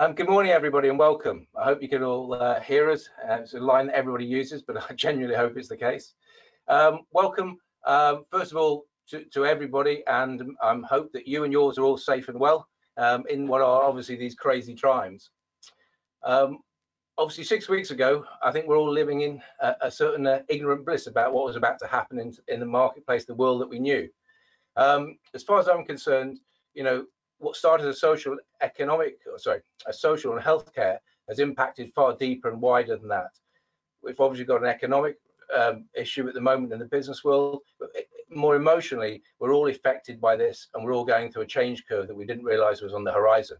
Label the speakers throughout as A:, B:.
A: Um, good morning, everybody, and welcome. I hope you can all uh, hear us. Uh, it's a line that everybody uses, but I genuinely hope it's the case. Um, welcome, um, first of all, to, to everybody, and I um, hope that you and yours are all safe and well um, in what are obviously these crazy times. Um, obviously, six weeks ago, I think we're all living in a, a certain uh, ignorant bliss about what was about to happen in, in the marketplace, the world that we knew. as far as I'm concerned, you know, what started as social economic, sorry, a social and healthcare has impacted far deeper and wider than that. We've obviously got an economic um, issue at the moment in the business world, but more emotionally, we're all affected by this and we're all going through a change curve that we didn't realize was on the horizon.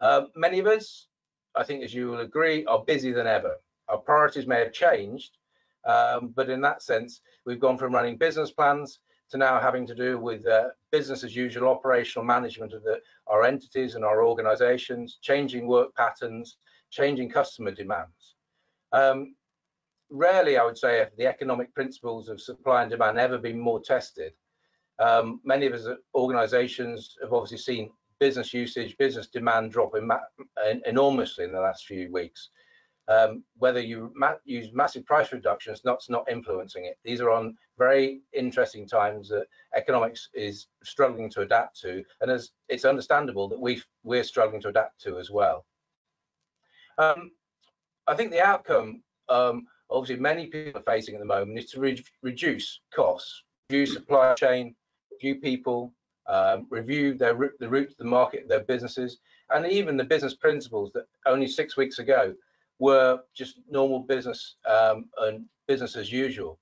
A: Um, many of us, I think as you will agree, are busier than ever. Our priorities may have changed, um, but in that sense, we've gone from running business plans to now having to do with uh, business as usual operational management of the, our entities and our organizations, changing work patterns, changing customer demands. Um, rarely, I would say, have the economic principles of supply and demand ever been more tested. Um, many of us organizations have obviously seen business usage, business demand drop in, enormously in the last few weeks um, whether you ma use massive price reductions, that's not influencing it. These are on very interesting times that economics is struggling to adapt to, and as it's understandable that we we're struggling to adapt to as well. Um, I think the outcome, um, obviously, many people are facing at the moment is to re reduce costs, review supply chain, review people, um, review their the route to the market, their businesses, and even the business principles that only six weeks ago were just normal business um, and business as usual.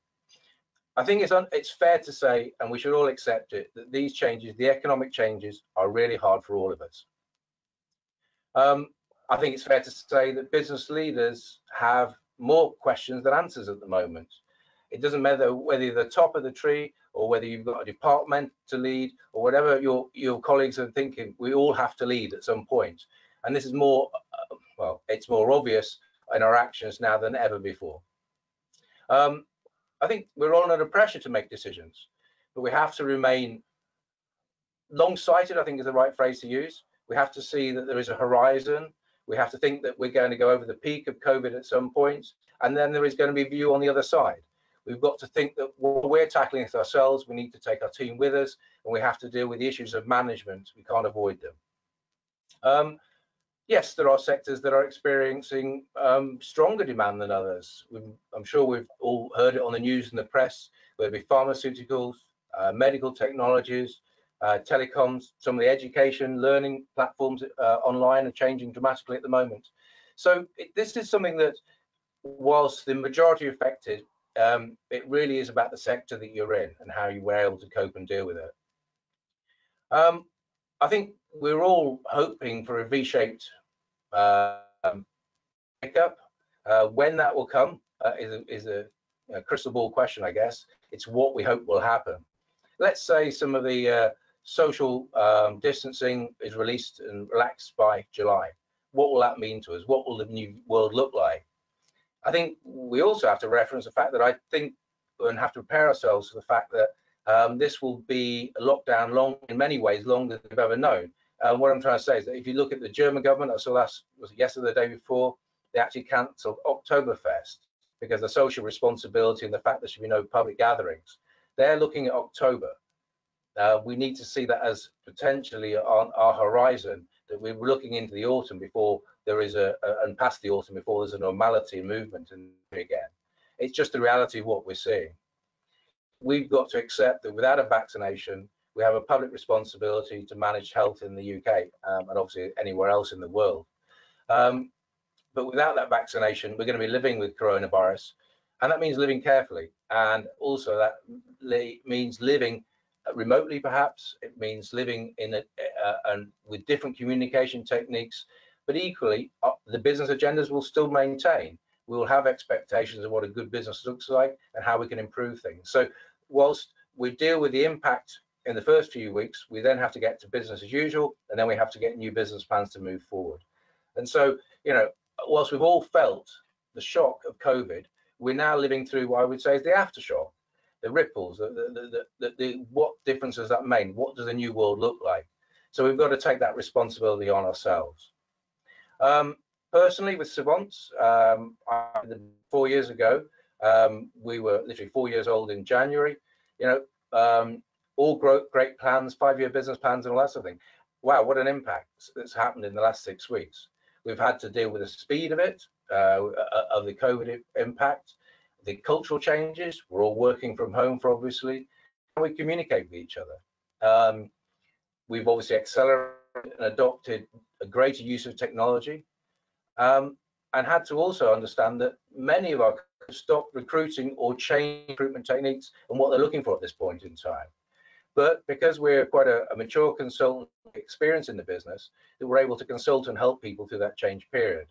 A: I think it's it's fair to say, and we should all accept it, that these changes, the economic changes, are really hard for all of us. Um, I think it's fair to say that business leaders have more questions than answers at the moment. It doesn't matter whether you're the top of the tree or whether you've got a department to lead or whatever your your colleagues are thinking. We all have to lead at some point. and this is more uh, well, it's more obvious in our actions now than ever before. Um, I think we're all under pressure to make decisions, but we have to remain long-sighted, I think is the right phrase to use. We have to see that there is a horizon. We have to think that we're going to go over the peak of COVID at some point, and then there is going to be view on the other side. We've got to think that what we're tackling it ourselves, we need to take our team with us, and we have to deal with the issues of management. We can't avoid them. Um, yes, there are sectors that are experiencing um, stronger demand than others. I'm sure we've all heard it on the news and the press, whether it be pharmaceuticals, uh, medical technologies, uh, telecoms, some of the education, learning platforms uh, online are changing dramatically at the moment. So it, this is something that, whilst the majority affected, um, it really is about the sector that you're in and how you were able to cope and deal with it. Um, I think we're all hoping for a V-shaped um, pickup. Uh, when that will come uh, is, a, is a, a, crystal ball question, I guess. It's what we hope will happen. Let's say some of the uh, social um, distancing is released and relaxed by July. What will that mean to us? What will the new world look like? I think we also have to reference the fact that I think and have to prepare ourselves for the fact that um, this will be a lockdown long in many ways longer than we've ever known. And what I'm trying to say is that if you look at the German government, I saw last was it yesterday, the day before, they actually cancelled Oktoberfest because the social responsibility and the fact there should be no public gatherings. They're looking at October. Uh, we need to see that as potentially on our horizon that we're looking into the autumn before there is a, a and past the autumn before there's a normality movement and again. It's just the reality of what we're seeing we've got to accept that without a vaccination, we have a public responsibility to manage health in the UK um, and obviously anywhere else in the world. Um, but without that vaccination, we're going to be living with coronavirus, and that means living carefully. And also that means living remotely, perhaps. It means living in a, uh, and with different communication techniques. But equally, uh, the business agendas will still maintain we will have expectations of what a good business looks like and how we can improve things. So whilst we deal with the impact in the first few weeks, we then have to get to business as usual, and then we have to get new business plans to move forward. And so, you know, whilst we've all felt the shock of COVID, we're now living through what I would say is the aftershock, the ripples, the, the, the, the, what difference does that make? What does the new world look like? So we've got to take that responsibility on ourselves. Um, personally, with Savants, um, four years ago, um, we were literally four years old in January. You know, um, all great plans, five-year business plans, and all that sort of thing. Wow, what an impact that's happened in the last six weeks. We've had to deal with the speed of it, uh, of the COVID impact, the cultural changes. We're all working from home for obviously, and we communicate with each other. Um, we've obviously accelerated and adopted a greater use of technology, um, and had to also understand that many of our stopped recruiting or change recruitment techniques and what they're looking for at this point in time. But because we're quite a, a mature consultant experience in the business, we're able to consult and help people through that change period.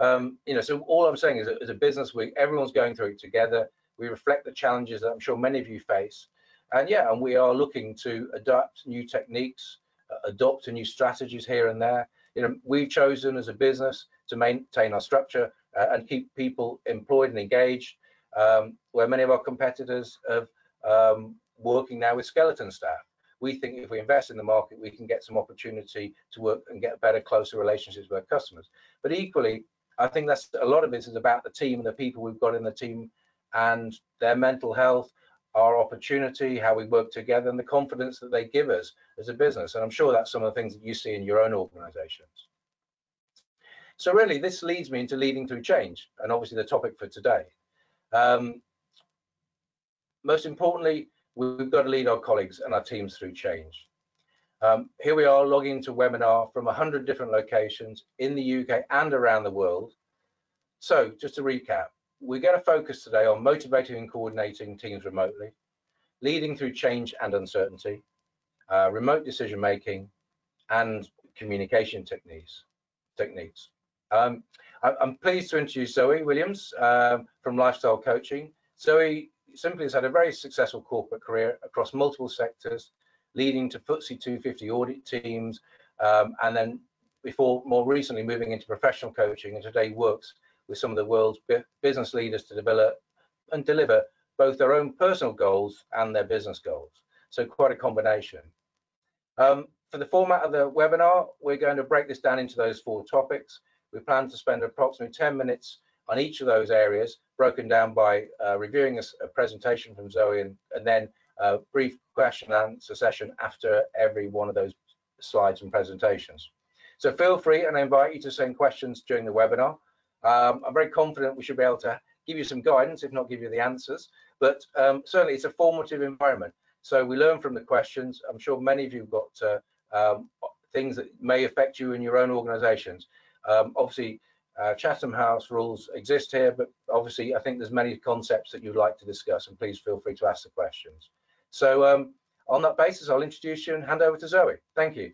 A: Um, you know, so all I'm saying is, as a business, we everyone's going through it together. We reflect the challenges that I'm sure many of you face, and yeah, and we are looking to adapt new techniques, uh, adopt new strategies here and there. You know, we've chosen as a business to maintain our structure uh, and keep people employed and engaged, um, where many of our competitors have um, working now with skeleton staff. We think if we invest in the market, we can get some opportunity to work and get better, closer relationships with our customers. But equally, I think that's a lot of this is about the team and the people we've got in the team and their mental health, our opportunity, how we work together, and the confidence that they give us as a business. And I'm sure that's some of the things that you see in your own organizations. So really, this leads me into leading through change, and obviously the topic for today. Um, most importantly, we've got to lead our colleagues and our teams through change. Um, here we are logging into webinar from 100 different locations in the UK and around the world. So just to recap, we're going to focus today on motivating and coordinating teams remotely, leading through change and uncertainty, uh, remote decision making, and communication techniques. techniques. Um, I, am pleased to introduce Zoe Williams um, from Lifestyle Coaching. Zoe simply has had a very successful corporate career across multiple sectors, leading to FTSE 250 audit teams, um, and then before more recently moving into professional coaching, and today works with some of the world's business leaders to develop and deliver both their own personal goals and their business goals. So quite a combination. Um, for the format of the webinar, we're going to break this down into those four topics. We plan to spend approximately 10 minutes on each of those areas, broken down by uh, reviewing a, a, presentation from Zoe and, and then a brief question and answer session after every one of those slides and presentations. So feel free and I invite you to send questions during the webinar. Um, I'm very confident we should be able to give you some guidance, if not give you the answers, but um, certainly it's a formative environment. So we learn from the questions. I'm sure many of you have got uh, um, things that may affect you in your own organizations. Um, obviously, uh, Chatham House rules exist here, but obviously I think there's many concepts that you'd like to discuss and please feel free to ask the questions. So um, on that basis, I'll introduce you and hand over to Zoe. Thank you.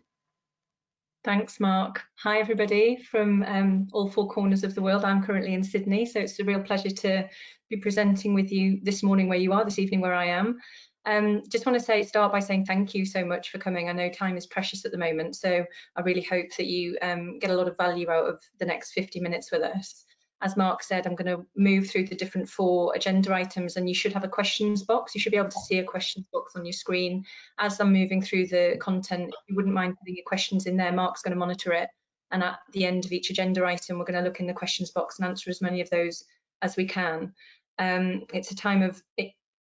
B: Thanks, Mark. Hi, everybody from um, all four corners of the world. I'm currently in Sydney, so it's a real pleasure to be presenting with you this morning where you are, this evening where I am. Um, just want to say start by saying thank you so much for coming. I know time is precious at the moment, so I really hope that you um, get a lot of value out of the next 50 minutes with us. As Mark said, I'm going to move through the different four agenda items and you should have a questions box. You should be able to see a questions box on your screen. As I'm moving through the content, if you wouldn't mind putting your questions in there, Mark's going to monitor it. And at the end of each agenda item, we're going to look in the questions box and answer as many of those as we can. Um, it's a time of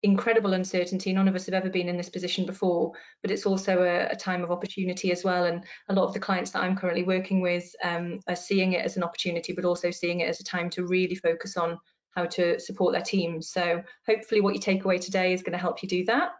B: incredible uncertainty. None of us have ever been in this position before, but it's also a, a, time of opportunity as well. And a lot of the clients that I'm currently working with um, are seeing it as an opportunity, but also seeing it as a time to really focus on how to support their teams. So hopefully what you take away today is going to help you do that.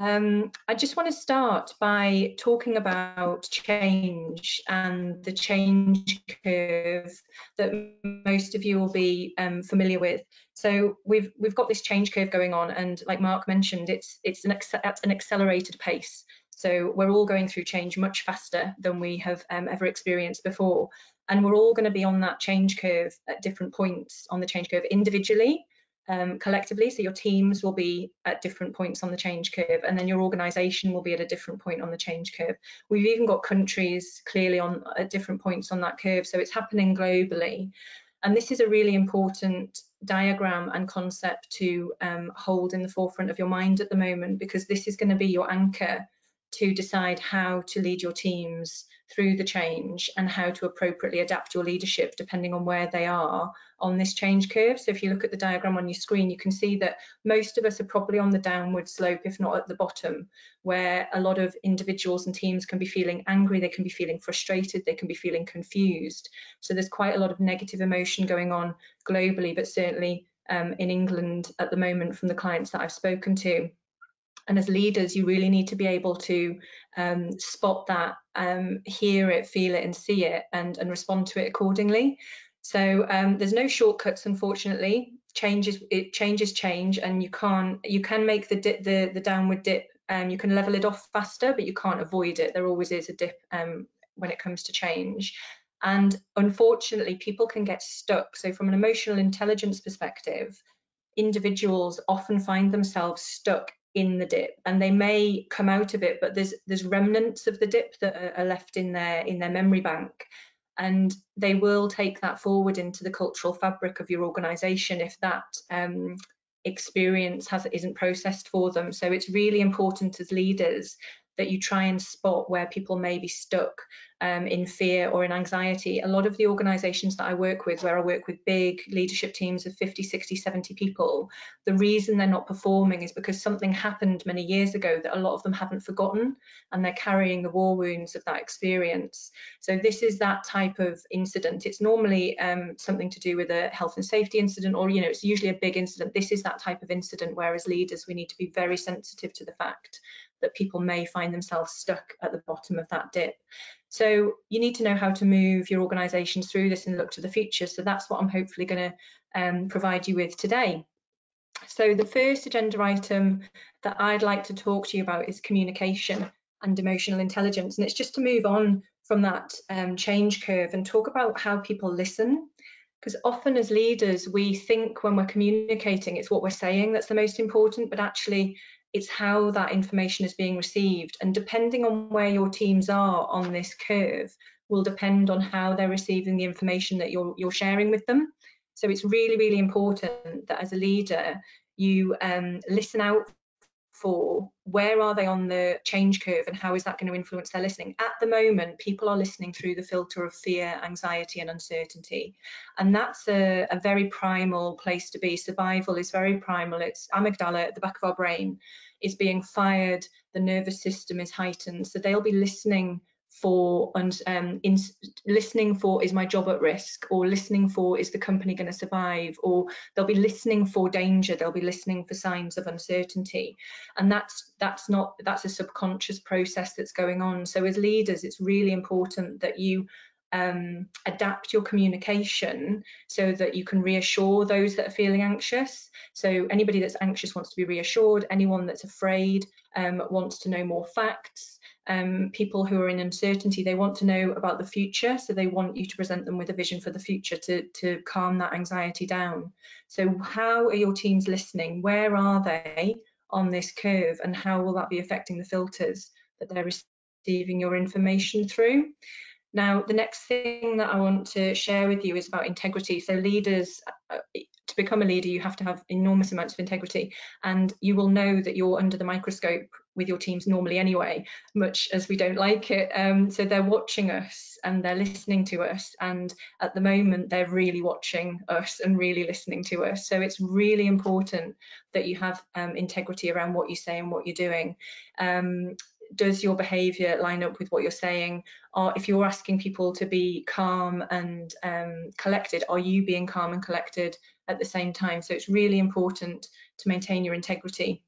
B: Um, I just want to start by talking about change and the change curve that most of you will be um, familiar with. So we've we've got this change curve going on, and like Mark mentioned, it's it's an at an accelerated pace. So we're all going through change much faster than we have um, ever experienced before, and we're all going to be on that change curve at different points on the change curve individually um, collectively. So your teams will be at different points on the change curve, and then your organisation will be at a different point on the change curve. We've even got countries clearly on at different points on that curve, so it's happening globally. And this is a really important diagram and concept to um, hold in the forefront of your mind at the moment, because this is going to be your anchor to decide how to lead your teams through the change and how to appropriately adapt your leadership depending on where they are on this change curve. So if you look at the diagram on your screen, you can see that most of us are probably on the downward slope, if not at the bottom, where a lot of individuals and teams can be feeling angry, they can be feeling frustrated, they can be feeling confused. So there's quite a lot of negative emotion going on globally, but certainly um, in England at the moment from the clients that I've spoken to. And as leaders, you really need to be able to um, spot that, um, hear it, feel it, and see it, and, and respond to it accordingly. So um, there's no shortcuts, unfortunately. Changes it changes change, and you can't you can make the dip, the the downward dip. Um, you can level it off faster, but you can't avoid it. There always is a dip um, when it comes to change. And unfortunately, people can get stuck. So from an emotional intelligence perspective, individuals often find themselves stuck in the dip and they may come out of it but there's there's remnants of the dip that are, left in their in their memory bank. And they will take that forward into the cultural fabric of your organization if that um, experience has isn't processed for them. So it's really important as leaders that you try and spot where people may be stuck um, in fear or in anxiety. A lot of the organisations that I work with, where I work with big leadership teams of 50, 60, 70 people, the reason they're not performing is because something happened many years ago that a lot of them haven't forgotten and they're carrying the war wounds of that experience. So this is that type of incident. It's normally um, something to do with a health and safety incident or, you know, it's usually a big incident. This is that type of incident where as leaders we need to be very sensitive to the fact that people may find themselves stuck at the bottom of that dip. So you need to know how to move your organisations through this and look to the future. So that's what I'm hopefully going to um, provide you with today. So the first agenda item that I'd like to talk to you about is communication and emotional intelligence. And it's just to move on from that um, change curve and talk about how people listen. Because often as leaders, we think when we're communicating, it's what we're saying that's the most important, but actually it's how that information is being received. And depending on where your teams are on this curve will depend on how they're receiving the information that you're, you're sharing with them. So it's really, really important that as a leader, you um, listen out for where are they on the change curve and how is that going to influence their listening. At the moment people are listening through the filter of fear anxiety and uncertainty. And that's a, a very primal place to be. Survival is very primal. It's amygdala at the back of our brain is being fired. The nervous system is heightened. So they'll be listening for and um, in, listening for is my job at risk or listening for is the company going to survive or they'll be listening for danger they'll be listening for signs of uncertainty and that's that's not that's a subconscious process that's going on so as leaders it's really important that you um, adapt your communication so that you can reassure those that are feeling anxious. So anybody that's anxious wants to be reassured. Anyone that's afraid um, wants to know more facts um, people who are in uncertainty, they want to know about the future. So they want you to present them with a vision for the future to, to calm that anxiety down. So how are your teams listening? Where are they on this curve? And how will that be affecting the filters that they're receiving your information through? Now, the next thing that I want to share with you is about integrity. So leaders, uh, to become a leader, you have to have enormous amounts of integrity and you will know that you're under the microscope with your teams normally anyway, much as we don't like it. Um, so they're watching us and they're listening to us. And at the moment, they're really watching us and really listening to us. So it's really important that you have um, integrity around what you say and what you're doing. Um, does your behavior line up with what you're saying or if you're asking people to be calm and um, collected are you being calm and collected at the same time so it's really important to maintain your integrity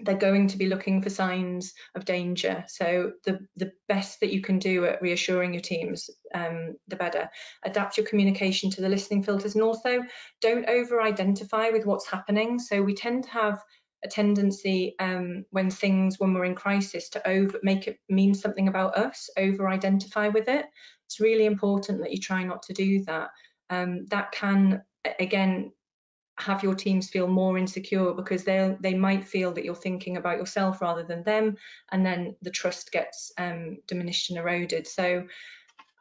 B: they're going to be looking for signs of danger. So the, the best that you can do at reassuring your teams, um, the better. Adapt your communication to the listening filters and also don't over-identify with what's happening. So we tend to have a tendency um, when things, when we're in crisis, to over make it mean something about us, over-identify with it. It's really important that you try not to do that. Um, that can, again, have your teams feel more insecure because they they might feel that you're thinking about yourself rather than them and then the trust gets um, diminished and eroded so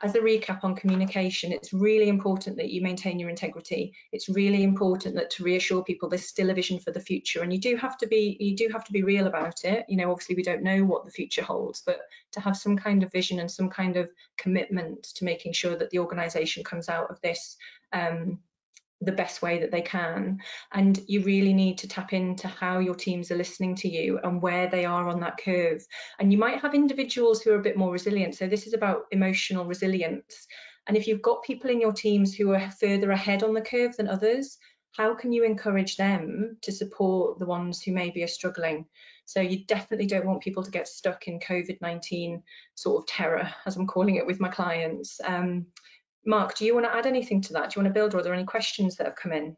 B: as a recap on communication, it's really important that you maintain your integrity. It's really important that to reassure people there's still a vision for the future, and you do have to be you do have to be real about it. You know, obviously we don't know what the future holds, but to have some kind of vision and some kind of commitment to making sure that the organisation comes out of this um, the best way that they can. And you really need to tap into how your teams are listening to you and where they are on that curve. And you might have individuals who are a bit more resilient. So this is about emotional resilience. And if you've got people in your teams who are further ahead on the curve than others how can you encourage them to support the ones who maybe are struggling? So you definitely don't want people to get stuck in covid-19 sort of terror as i'm calling it with my clients. Um, Mark, do you want to add anything to that? Do you want to build, or are there any questions that have come in?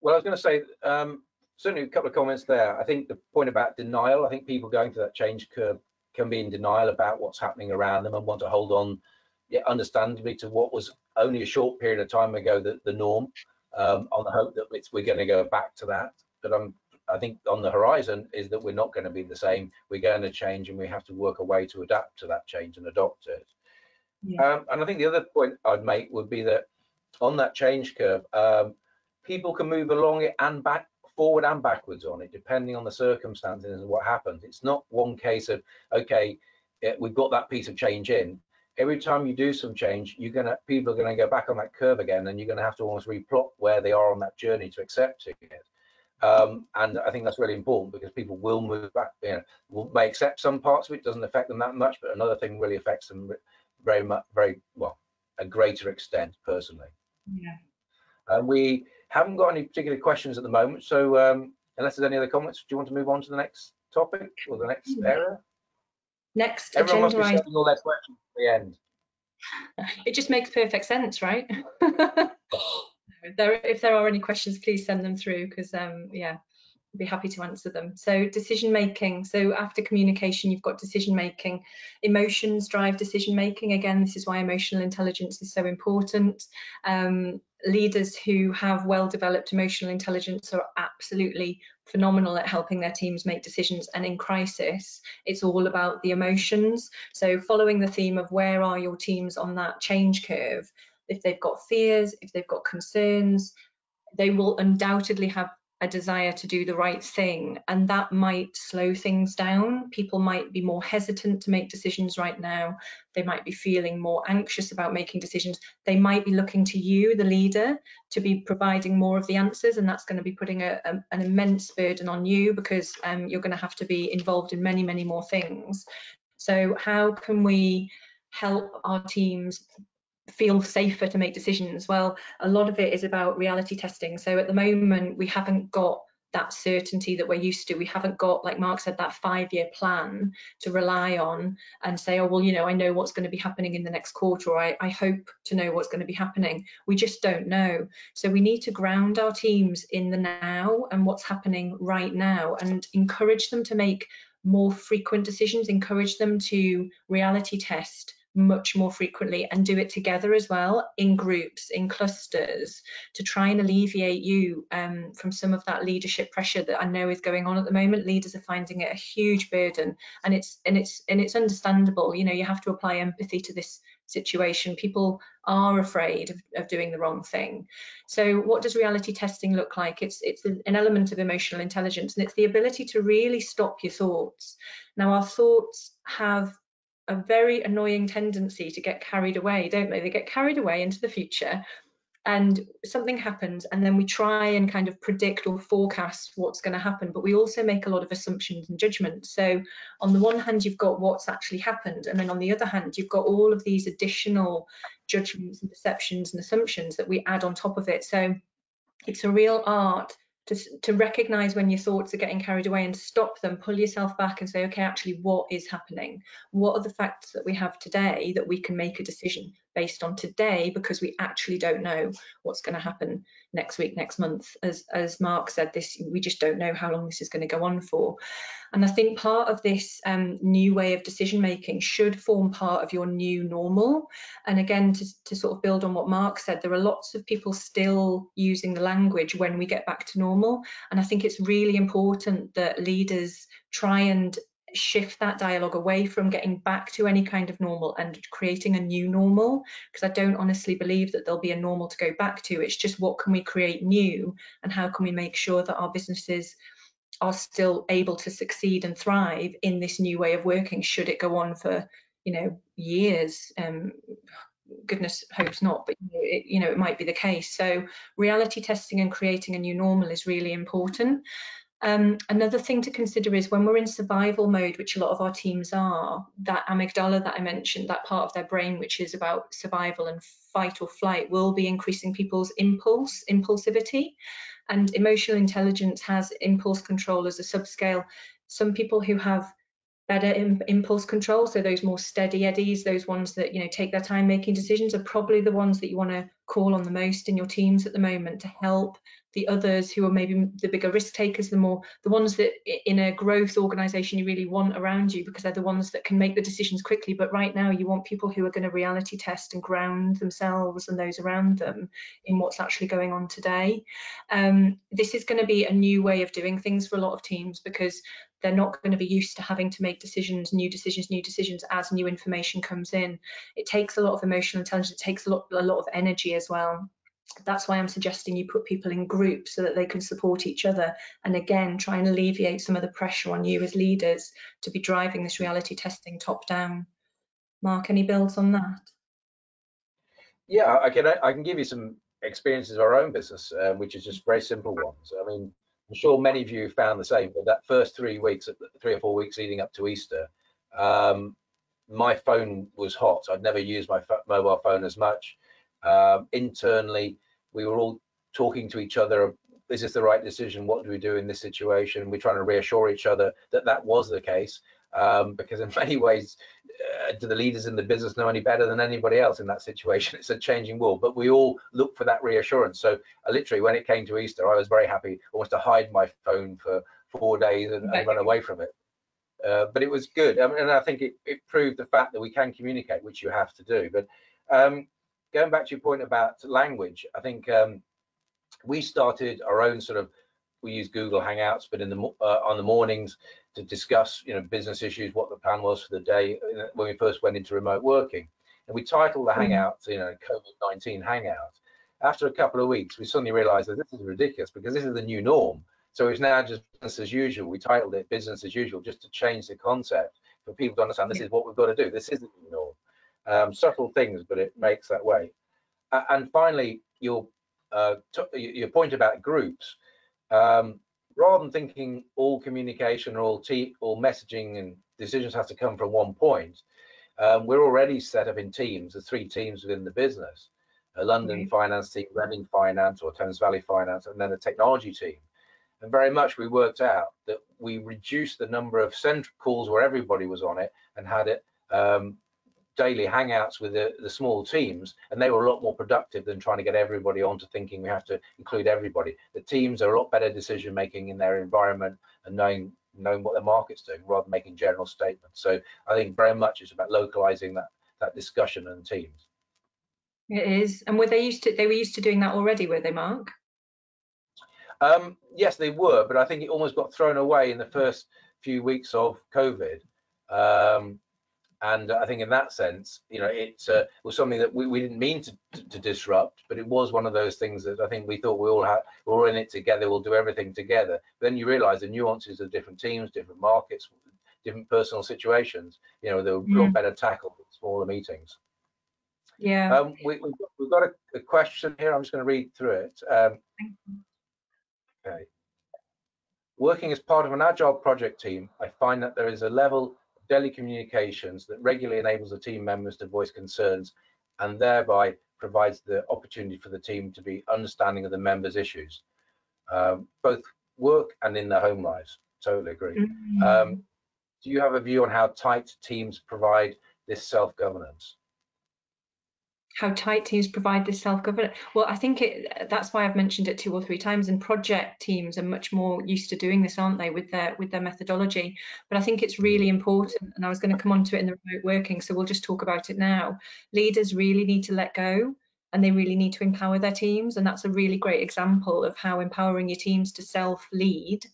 A: Well, I was going to say, um, certainly a couple of comments there. I think the point about denial, I think people going through that change curve can be in denial about what's happening around them and want to hold on, yeah, understandably, to what was only a short period of time ago the, the norm, um, on the hope that we're going to go back to that. But I'm, I think on the horizon is that we're not going to be the same. We're going to change, and we have to work a way to adapt to that change and adopt it. Um, and I think the other point I'd make would be that on that change curve, um, people can move along it and back forward and backwards on it, depending on the circumstances and what happens. It's not one case of, okay, it, we've got that piece of change in. Every time you do some change, you're gonna people are gonna go back on that curve again, and you're gonna have to almost replot where they are on that journey to accept it. Um, and I think that's really important because people will move back. You know, will, may accept some parts of it, doesn't affect them that much, but another thing really affects them very much, very well, a greater extent personally.
B: Yeah.
A: And we haven't got any particular questions at the moment. So um, unless there's any other comments, do you want to move on to the next topic or the next yeah. area?
B: Next
A: Everyone must be saving all their questions at the end.
B: It just makes perfect sense, right? there, if there are any questions, please send them through because, um, yeah, be happy to answer them. So decision making. So after communication, you've got decision making. Emotions drive decision making. Again, this is why emotional intelligence is so important. Um, leaders who have well developed emotional intelligence are absolutely phenomenal at helping their teams make decisions. And in crisis, it's all about the emotions. So following the theme of where are your teams on that change curve, if they've got fears, if they've got concerns, they will undoubtedly have a desire to do the right thing and that might slow things down. People might be more hesitant to make decisions right now. They might be feeling more anxious about making decisions. They might be looking to you the leader to be providing more of the answers and that's going to be putting a, a, an immense burden on you because um, you're going to have to be involved in many many more things. So how can we help our teams feel safer to make decisions? Well, a lot of it is about reality testing. So at the moment, we haven't got that certainty that we're used to. We haven't got, like Mark said, that five year plan to rely on and say, oh, well, you know, I know what's going to be happening in the next quarter, or I, I hope to know what's going to be happening. We just don't know. So we need to ground our teams in the now and what's happening right now and encourage them to make more frequent decisions, encourage them to reality test much more frequently and do it together as well in groups, in clusters, to try and alleviate you um, from some of that leadership pressure that I know is going on at the moment. Leaders are finding it a huge burden, and it's and it's and it's understandable. You know, you have to apply empathy to this situation. People are afraid of, of doing the wrong thing. So, what does reality testing look like? It's it's an element of emotional intelligence, and it's the ability to really stop your thoughts. Now, our thoughts have a very annoying tendency to get carried away, don't they? They get carried away into the future and something happens and then we try and kind of predict or forecast what's going to happen but we also make a lot of assumptions and judgments so on the one hand you've got what's actually happened and then on the other hand you've got all of these additional judgments and perceptions and assumptions that we add on top of it so it's a real art to, to recognize when your thoughts are getting carried away and stop them, pull yourself back and say, okay, actually, what is happening? What are the facts that we have today that we can make a decision based on today because we actually don't know what's going to happen next week, next month. As, as Mark said, this we just don't know how long this is going to go on for. And I think part of this um, new way of decision making should form part of your new normal. And again, to, to sort of build on what Mark said, there are lots of people still using the language when we get back to normal. And I think it's really important that leaders try and shift that dialogue away from getting back to any kind of normal and creating a new normal because I don't honestly believe that there'll be a normal to go back to. It's just what can we create new and how can we make sure that our businesses are still able to succeed and thrive in this new way of working should it go on for you know years. Um goodness hopes not but it, you know it might be the case. So reality testing and creating a new normal is really important um, another thing to consider is when we're in survival mode, which a lot of our teams are, that amygdala that I mentioned, that part of their brain which is about survival and fight or flight, will be increasing people's impulse, impulsivity. And emotional intelligence has impulse control as a subscale. Some people who have better impulse control, so those more steady eddies, those ones that you know take their time making decisions, are probably the ones that you want to call on the most in your teams at the moment to help the others who are maybe the bigger risk takers, the more the ones that in a growth organization you really want around you because they're the ones that can make the decisions quickly. But right now you want people who are going to reality test and ground themselves and those around them in what's actually going on today. Um, this is going to be a new way of doing things for a lot of teams because they're not going to be used to having to make decisions, new decisions, new decisions as new information comes in. It takes a lot of emotional intelligence, it takes a lot, a lot of energy as well that's why I'm suggesting you put people in groups so that they can support each other and again try and alleviate some of the pressure on you as leaders to be driving this reality testing top down. Mark, any builds on that?
A: Yeah, I can I can give you some experiences of our own business, uh, which is just very simple ones. I mean, I'm sure many of you found the same, but that first three weeks, three or four weeks leading up to Easter, um, my phone was hot. I'd never used my mobile phone as much. Um, internally, we were all talking to each other. Is this the right decision? What do we do in this situation? We're trying to reassure each other that that was the case. Um, because in many ways, uh, do the leaders in the business know any better than anybody else in that situation? It's a changing world, but we all look for that reassurance. So uh, literally, when it came to Easter, I was very happy almost to hide my phone for four days and, and run away from it. Uh, but it was good, I mean, and I think it, it, proved the fact that we can communicate, which you have to do. But um, going back to your point about language, I think um, we started our own sort of we use Google Hangouts, but in the uh, on the mornings to discuss you know business issues, what the plan was for the day uh, when we first went into remote working, and we titled the mm-hmm. Hangouts you know COVID-19 Hangout. After a couple of weeks, we suddenly realised that this is ridiculous because this is the new norm. So it's now just business as usual. We titled it business as usual just to change the concept for people to understand this is what we've got to do. This is the new norm um, subtle things, but it makes that way. Uh, and finally, your uh, your point about groups. Um, rather than thinking all communication or all, all messaging and decisions have to come from one point, um, we're already set up in teams, the three teams within the business, a London finance team, Reading finance or Thames Valley finance, and then a technology team. And very much we worked out that we reduced the number of central calls where everybody was on it and had it um, daily hangouts with the, the small teams and they were a lot more productive than trying to get everybody onto thinking we have to include everybody. The teams are a lot better decision making in their environment and knowing knowing what the market's doing rather than making general statements. So i think very much it's about localizing that that discussion and teams.
B: It is. And were they used to they were used to doing that already were they mark?
A: Um, yes they were but i think it almost got thrown away in the first few weeks of covid. Um, and I think in that sense, you know, it uh, was something that we, we didn't mean to, to, to, disrupt, but it was one of those things that I think we thought we all had, we're all in it together, we'll do everything together. But then you realize the nuances of different teams, different markets, different personal situations, you know, they're mm. better tackled smaller meetings.
B: Yeah.
A: Um, we, have got, we've got a, a, question here. I'm just going to read through it. Um, okay. Working as part of an agile project team, I find that there is a level daily communications that regularly enables the team members to voice concerns and thereby provides the opportunity for the team to be understanding of the members' issues, um, both work and in their home lives. Totally agree. Mm -hmm. um, do you have a view on how tight teams provide this self-governance?
B: How tight teams provide this self-governance. Well i think it, that's why i've mentioned it two or three times and project teams are much more used to doing this aren't they with their with their methodology? But i think it's mm. really important and i was going to come on to it in the remote working so we'll just talk about it now. Leaders really need to let go and they really need to empower their teams and that's a really great example of how empowering your teams to self lead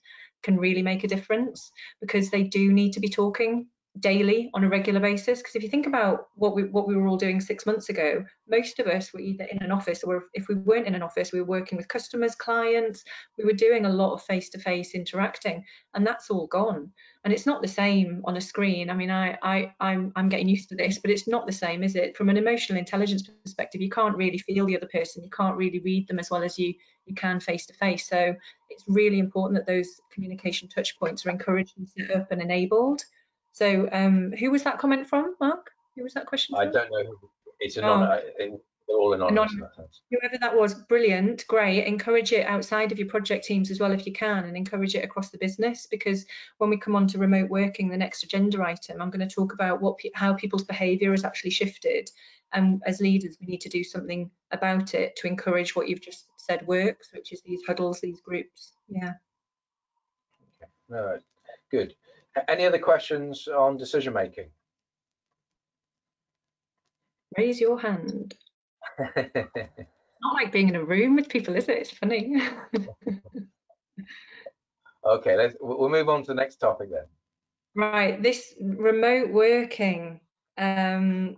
B: can really make a difference because they do need to be talking daily on a regular basis? Because if you think about what we what we were all doing six months ago most of us were either in an office or if we weren't in an office we were working with customers clients. We were doing a lot of face-to-face -face interacting and that's all gone. And it's not the same on a screen. I mean i i I'm, I'm getting used to this but it's not the same is it? From an emotional intelligence perspective you can't really feel the other person. You can't really read them as well as you you can face to face so it's really important that those communication touch points are encouraged and set up and enabled so um, who was that comment from, Mark? Who was that question
A: from? I don't know. It's anon oh. all anonymous. anonymous.
B: Whoever that was, brilliant, great. Encourage it outside of your project teams as well if you can, and encourage it across the business. Because when we come on to remote working, the next agenda item, I'm going to talk about what how people's behaviour has actually shifted, and as leaders, we need to do something about it to encourage what you've just said works, which is these huddles, these groups. Yeah.
A: Okay. All right. Good. Any other questions on decision making?
B: Raise your hand. Not like being in a room with people, is it? It's funny.
A: okay, let's we'll move on to the next topic then.
B: Right, this remote working. Um,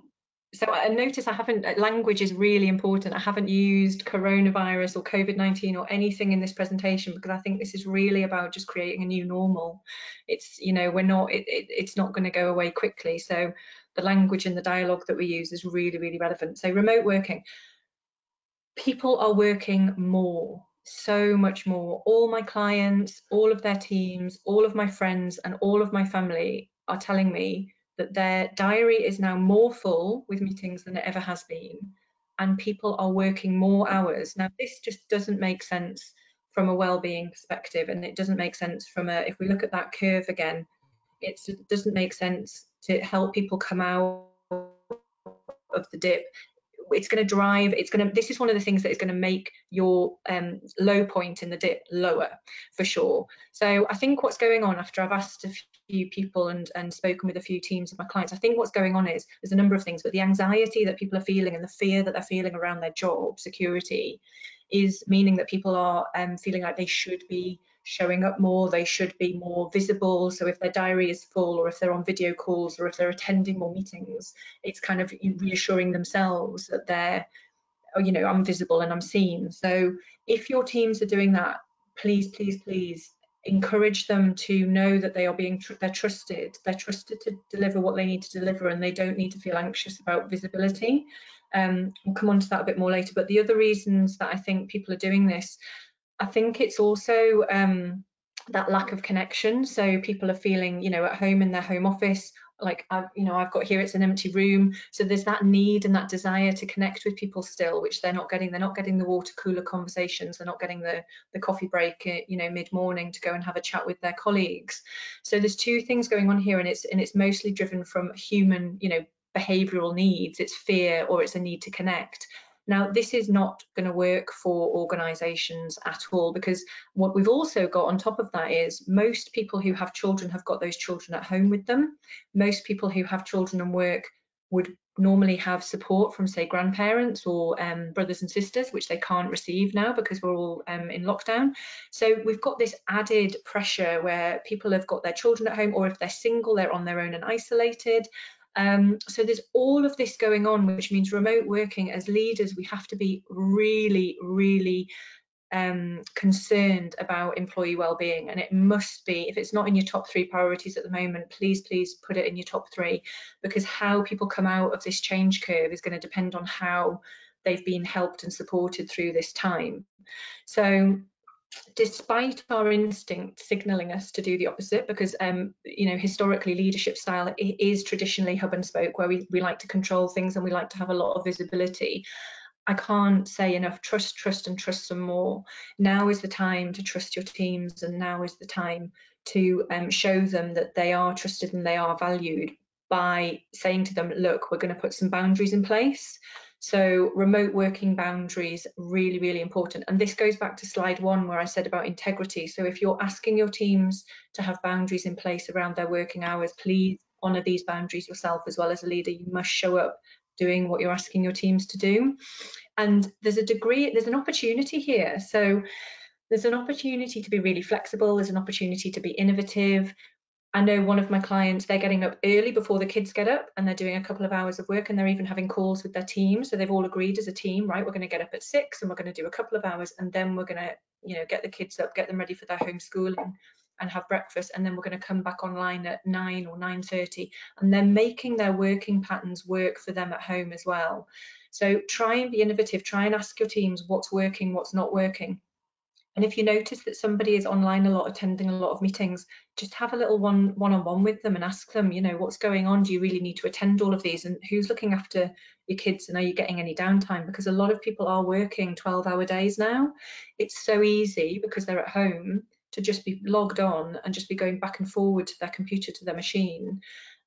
B: so I notice I haven't, uh, language is really important. I haven't used coronavirus or COVID-19 or anything in this presentation because I think this is really about just creating a new normal. It's, you know, we're not, it, it, it's not going to go away quickly. So the language and the dialogue that we use is really, really relevant. So remote working, people are working more so much more. All my clients, all of their teams, all of my friends and all of my family are telling me that their diary is now more full with meetings than it ever has been, and people are working more hours. Now, this just doesn't make sense from a well-being perspective, and it doesn't make sense from a. If we look at that curve again, it doesn't make sense to help people come out of the dip it's going to drive it's going to this is one of the things that is going to make your um, low point in the dip lower for sure. So i think what's going on after i've asked a few people and and spoken with a few teams of my clients i think what's going on is there's a number of things but the anxiety that people are feeling and the fear that they're feeling around their job security is meaning that people are um, feeling like they should be showing up more, they should be more visible. So if their diary is full or if they're on video calls or if they're attending more meetings, it's kind of reassuring themselves that they're, oh, you know, I'm visible and I'm seen. So if your teams are doing that, please, please, please encourage them to know that they are being tr they're trusted they're trusted to deliver what they need to deliver and they don't need to feel anxious about visibility um, we'll come on to that a bit more later but the other reasons that i think people are doing this I think it's also um, that lack of connection. So people are feeling, you know, at home in their home office, like I've, you know, I've got here, it's an empty room. So there's that need and that desire to connect with people still, which they're not getting. They're not getting the water cooler conversations. They're not getting the the coffee break, uh, you know, mid morning to go and have a chat with their colleagues. So there's two things going on here, and it's and it's mostly driven from human, you know, behavioural needs. It's fear or it's a need to connect. Now, this is not going to work for organisations at all because what we've also got on top of that is most people who have children have got those children at home with them. Most people who have children and work would normally have support from say grandparents or um, brothers and sisters which they can't receive now because we're all um, in lockdown so we've got this added pressure where people have got their children at home or if they're single they're on their own and isolated um, so there's all of this going on, which means remote working as leaders, we have to be really, really um, concerned about employee well-being. And it must be if it's not in your top three priorities at the moment please please put it in your top three. Because how people come out of this change curve is going to depend on how they've been helped and supported through this time. So despite our instinct signaling us to do the opposite because um, you know historically leadership style is traditionally hub and spoke where we, we like to control things and we like to have a lot of visibility. I can't say enough trust trust and trust some more. Now is the time to trust your teams and now is the time to um, show them that they are trusted and they are valued by saying to them look we're going to put some boundaries in place so remote working boundaries, really, really important. And this goes back to slide one where I said about integrity. So if you're asking your teams to have boundaries in place around their working hours, please honour these boundaries yourself as well as a leader. You must show up doing what you're asking your teams to do. And there's a degree, there's an opportunity here. So there's an opportunity to be really flexible, there's an opportunity to be innovative. I know one of my clients, they're getting up early before the kids get up and they're doing a couple of hours of work and they're even having calls with their team. So they've all agreed as a team, right, we're going to get up at six and we're going to do a couple of hours and then we're going to, you know, get the kids up, get them ready for their homeschooling and have breakfast and then we're going to come back online at 9 or 9.30 and they're making their working patterns work for them at home as well. So try and be innovative, try and ask your teams what's working, what's not working. And if you notice that somebody is online a lot, attending a lot of meetings, just have a little one one-on-one with them and ask them, you know, what's going on? Do you really need to attend all of these? And who's looking after your kids? And are you getting any downtime? Because a lot of people are working 12-hour days now. It's so easy because they're at home to just be logged on and just be going back and forward to their computer to their machine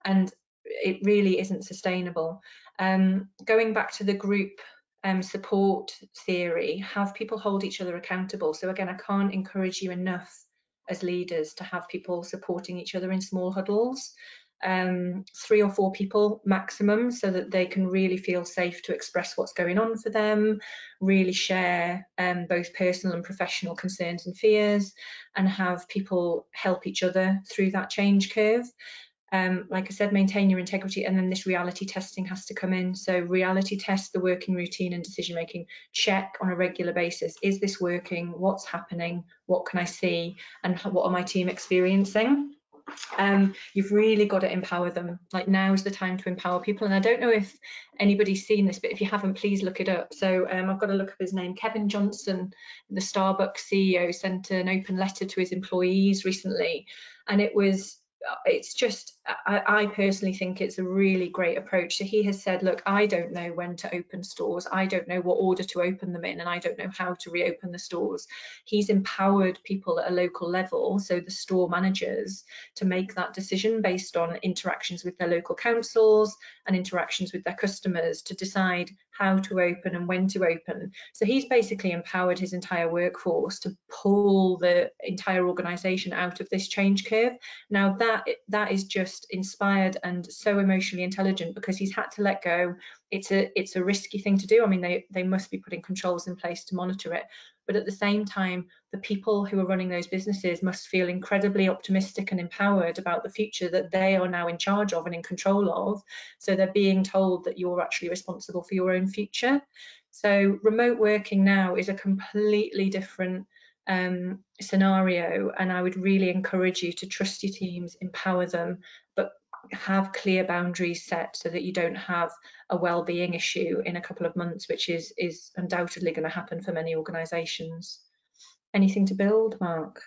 B: and it really isn't sustainable um, going back to the group um, support theory have people hold each other accountable so again i can't encourage you enough as leaders to have people supporting each other in small huddles um, three or four people maximum so that they can really feel safe to express what's going on for them, really share um, both personal and professional concerns and fears, and have people help each other through that change curve. Um, like I said, maintain your integrity, and then this reality testing has to come in. So, reality test the working routine and decision making. Check on a regular basis: is this working? What's happening? What can I see? And what are my team experiencing? um, you've really got to empower them. Like now is the time to empower people. And I don't know if anybody's seen this, but if you haven't, please look it up. So um, I've got to look up his name. Kevin Johnson, the Starbucks CEO, sent an open letter to his employees recently, and it was Uh, it's just uh, I, I, personally think it's a really great approach. So he has said look i don't know when to open stores. I don't know what order to open them in and i don't know how to reopen the stores. He's empowered people at a local level so the store managers to make that decision based on interactions with their local councils and interactions with their customers to decide how to open and when to open. So he's basically empowered his entire workforce to pull the entire organization out of this change curve. Now that that is just inspired and so emotionally intelligent because he's had to let go. It's a it's a risky thing to do. I mean, they they must be putting controls in place to monitor it. But at the same time, the people who are running those businesses must feel incredibly optimistic and empowered about the future that they are now in charge of and in control of. So they're being told that you're actually responsible for your own future. So remote working now is a completely different um, scenario, and I would really encourage you to trust your teams, empower them, but have clear boundaries set so that you don't have a well-being issue in a couple of months, which is is undoubtedly going to happen for many organisations. Anything to build, Mark?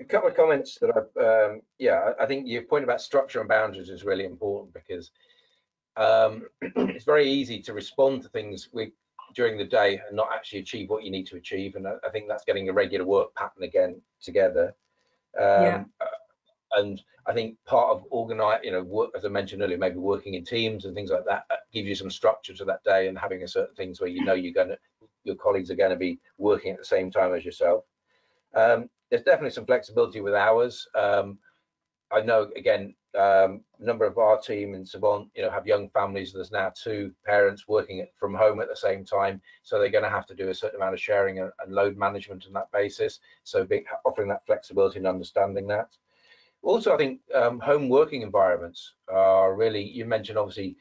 A: A couple of comments that I've, um, yeah, I think your point about structure and boundaries is really important because um, it's very easy to respond to things we, during the day and not actually achieve what you need to achieve. And I, I think that's getting a regular work pattern again together. Um, yeah. Uh, and I think part of organize, you know, work, as I mentioned earlier, maybe working in teams and things like that, that gives you some structure to that day and having a certain things where you know you're going to, your colleagues are going to be working at the same time as yourself. Um, there's definitely some flexibility with hours. Um, I know again, um, a number of our team in Savant, you know, have young families. There's now two parents working from home at the same time, so they're going to have to do a certain amount of sharing and, and load management on that basis. So, being, offering that flexibility and understanding that. Also, I think um, home working environments are really. You mentioned obviously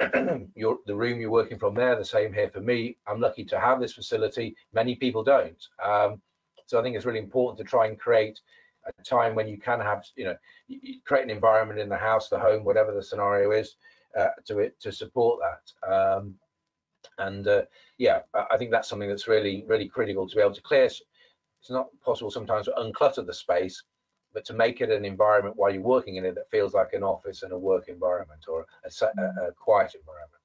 A: your, the room you're working from there. The same here for me. I'm lucky to have this facility. Many people don't. Um, so I think it's really important to try and create a time when you can have, you know, you create an environment in the house, the home, whatever the scenario is, uh, to it to support that. Um, and uh, yeah, I think that's something that's really, really critical to be able to clear. It's not possible sometimes to unclutter the space, but to make it an environment while you're working in it that feels like an office and a work environment or a, a, a quiet environment.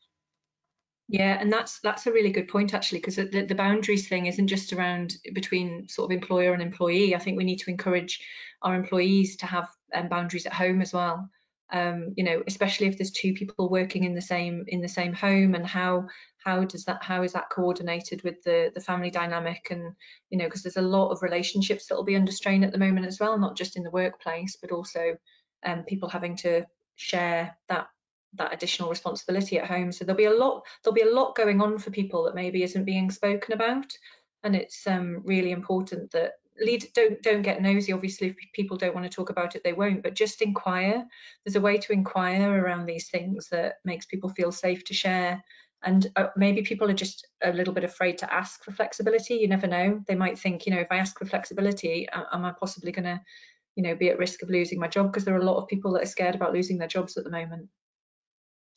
B: Yeah, and that's that's a really good point actually, because the, the boundaries thing isn't just around between sort of employer and employee. I think we need to encourage our employees to have um, boundaries at home as well. Um, you know, especially if there's two people working in the same in the same home, and how how does that how is that coordinated with the the family dynamic and you know because there's a lot of relationships that will be under strain at the moment as well, not just in the workplace, but also um, people having to share that that additional responsibility at home. So there'll be a lot there'll be a lot going on for people that maybe isn't being spoken about. and it's um, really important that lead don't don't get nosy obviously if people don't want to talk about it they won't but just inquire there's a way to inquire around these things that makes people feel safe to share and uh, maybe people are just a little bit afraid to ask for flexibility you never know they might think you know if i ask for flexibility am i possibly going to you know be at risk of losing my job because there are a lot of people that are scared about losing their jobs at the moment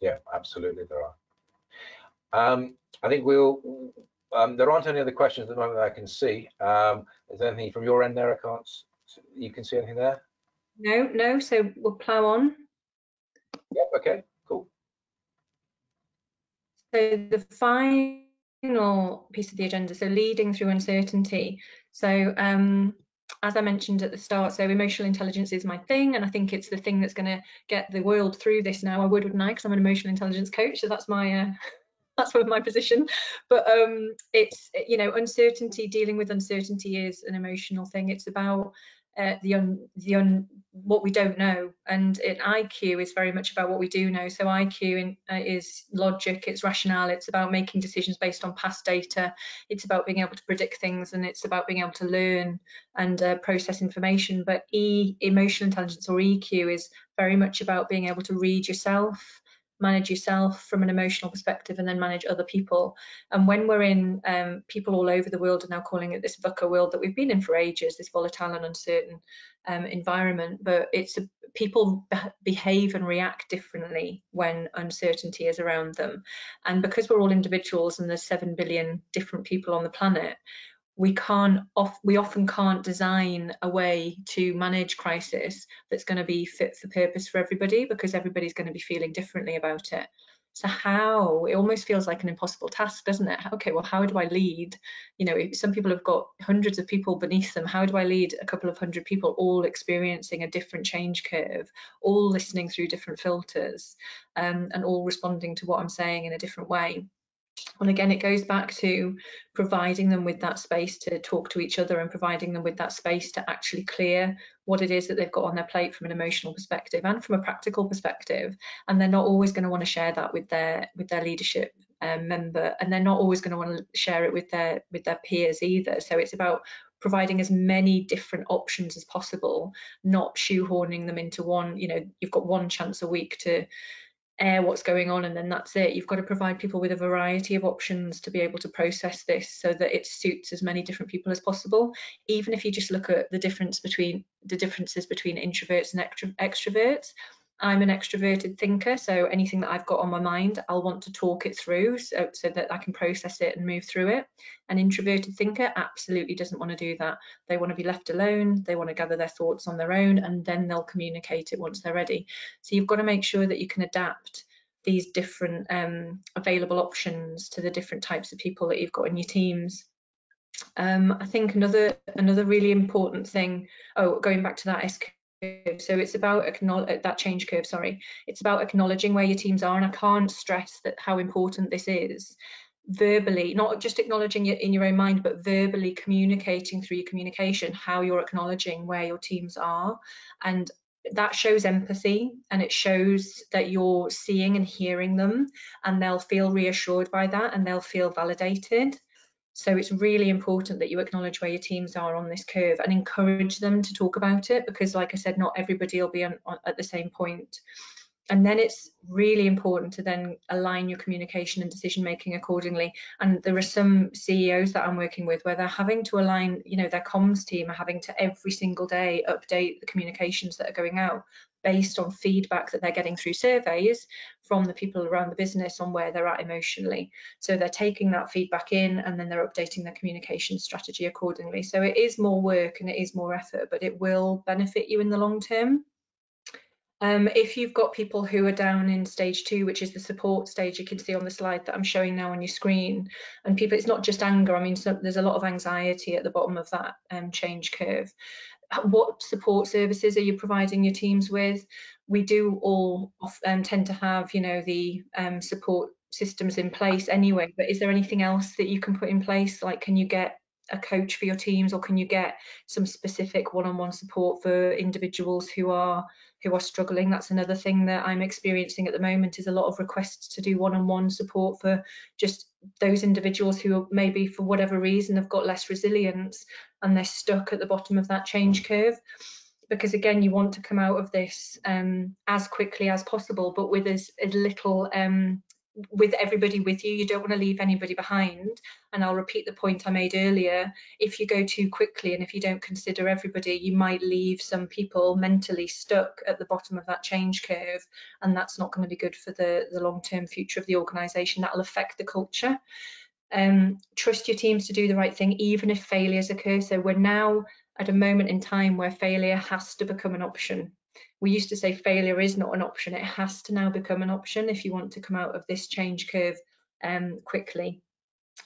A: yeah absolutely there are um, i think we'll um, there aren't any other questions at the moment that I can see. Um, is there anything from your end there? I can't. You can see anything there?
B: No, no. So we'll plow on.
A: Yep. Okay. Cool.
B: So the final piece of the agenda. So leading through uncertainty. So um, as I mentioned at the start, so emotional intelligence is my thing, and I think it's the thing that's going to get the world through this now. I would, wouldn't I? Because I'm an emotional intelligence coach, so that's my uh, that's sort of my position but um it's you know uncertainty dealing with uncertainty is an emotional thing it's about uh, the un the un what we don't know. And it IQ is very much about what we do know. So IQ in, uh, is logic it's rationale it's about making decisions based on past data. It's about being able to predict things and it's about being able to learn and uh, process information. But E emotional intelligence or EQ is very much about being able to read yourself manage yourself from an emotional perspective and then manage other people. And when we're in, um, people all over the world are now calling it this VUCA world that we've been in for ages, this volatile and uncertain um, environment, but it's a, people behave and react differently when uncertainty is around them. And because we're all individuals and there's 7 billion different people on the planet, we can't off, we often can't design a way to manage crisis that's going to be fit for purpose for everybody because everybody's going to be feeling differently about it. So how? It almost feels like an impossible task doesn't it? Okay well how do i lead? You know some people have got hundreds of people beneath them how do i lead a couple of hundred people all experiencing a different change curve all listening through different filters um, and all responding to what i'm saying in a different way and again, it goes back to providing them with that space to talk to each other and providing them with that space to actually clear what it is that they've got on their plate from an emotional perspective and from a practical perspective. And they're not always going to want to share that with their with their leadership um, member, and they're not always going to want to share it with their with their peers either. So it's about providing as many different options as possible, not shoehorning them into one. You know, you've got one chance a week to what's going on and then that's it. You've got to provide people with a variety of options to be able to process this so that it suits as many different people as possible. Even if you just look at the difference between the differences between introverts and extro extroverts I'm an extroverted thinker, so anything that I've got on my mind, I'll want to talk it through so, so, that I can process it and move through it. An introverted thinker absolutely doesn't want to do that. They want to be left alone, they want to gather their thoughts on their own, and then they'll communicate it once they're ready. So you've got to make sure that you can adapt these different um, available options to the different types of people that you've got in your teams. Um, I think another another really important thing, oh, going back to that so it's about uh, that change curve sorry. It's about acknowledging where your teams are and i can't stress that how important this is. Verbally not just acknowledging it in your own mind but verbally communicating through your communication how you're acknowledging where your teams are. And that shows empathy and it shows that you're seeing and hearing them and they'll feel reassured by that and they'll feel validated so it's really important that you acknowledge where your teams are on this curve and encourage them to talk about it because, like I said, not everybody will be on, on, at the same point. And then it's really important to then align your communication and decision making accordingly. And there are some CEOs that I'm working with where they're having to align, you know, their comms team are having to every single day update the communications that are going out based on feedback that they're getting through surveys from the people around the business on where they're at emotionally. So they're taking that feedback in and then they're updating their communication strategy accordingly. So it is more work and it is more effort, but it will benefit you in the long term. Um, if you've got people who are down in stage two, which is the support stage, you can see on the slide that I'm showing now on your screen, and people, it's not just anger. I mean, so there's a lot of anxiety at the bottom of that um, change curve what support services are you providing your teams with? We do all um, tend to have, you know, the um, support systems in place anyway, but is there anything else that you can put in place? Like, can you get a coach for your teams or can you get some specific one-on-one -on -one support for individuals who are who are struggling. That's another thing that I'm experiencing at the moment is a lot of requests to do one-on-one -on -one support for just those individuals who maybe for whatever reason have got less resilience and they're stuck at the bottom of that change curve because again you want to come out of this um, as quickly as possible but with as, as little um, with everybody with you. You don't want to leave anybody behind. And i'll repeat the point i made earlier. If you go too quickly and if you don't consider everybody you might leave some people mentally stuck at the bottom of that change curve. And that's not going to be good for the the long-term future of the organization. That'll affect the culture. Um, trust your teams to do the right thing even if failures occur. So we're now at a moment in time where failure has to become an option. We used to say failure is not an option. It has to now become an option if you want to come out of this change curve um, quickly.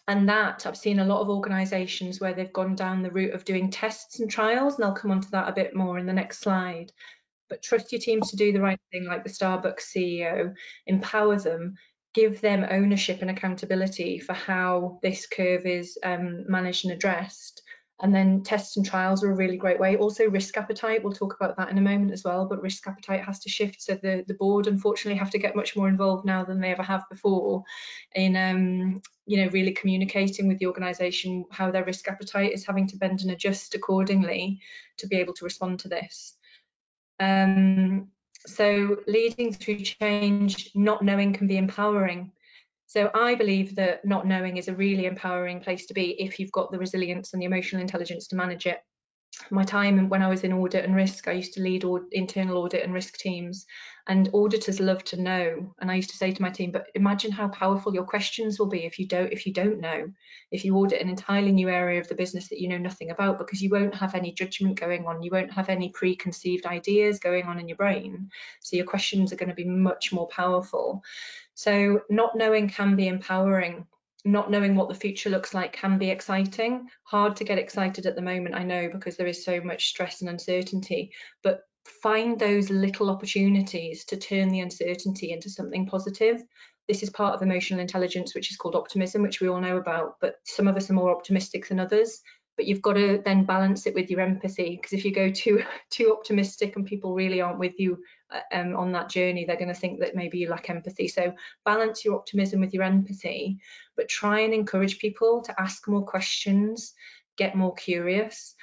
B: And that I've seen a lot of organisations where they've gone down the route of doing tests and trials, and I'll come on to that a bit more in the next slide. But trust your teams to do the right thing, like the Starbucks CEO, empower them, give them ownership and accountability for how this curve is um, managed and addressed and then tests and trials are a really great way. Also risk appetite, we'll talk about that in a moment as well, but risk appetite has to shift. So the, the board unfortunately have to get much more involved now than they ever have before in um, you know, really communicating with the organisation how their risk appetite is having to bend and adjust accordingly to be able to respond to this. Um, so leading through change, not knowing can be empowering. So I believe that not knowing is a really empowering place to be if you've got the resilience and the emotional intelligence to manage it. My time when I was in audit and risk, I used to lead internal audit and risk teams, and auditors love to know. And I used to say to my team, "But imagine how powerful your questions will be if you don't if you don't know, if you audit an entirely new area of the business that you know nothing about, because you won't have any judgment going on, you won't have any preconceived ideas going on in your brain. So your questions are going to be much more powerful." So not knowing can be empowering. Not knowing what the future looks like can be exciting. Hard to get excited at the moment, I know, because there is so much stress and uncertainty. But find those little opportunities to turn the uncertainty into something positive. This is part of emotional intelligence, which is called optimism, which we all know about. But some of us are more optimistic than others but you've got to then balance it with your empathy because if you go too too optimistic and people really aren't with you uh, um, on that journey they're going to think that maybe you lack empathy. So balance your optimism with your empathy but try and encourage people to ask more questions get more curious.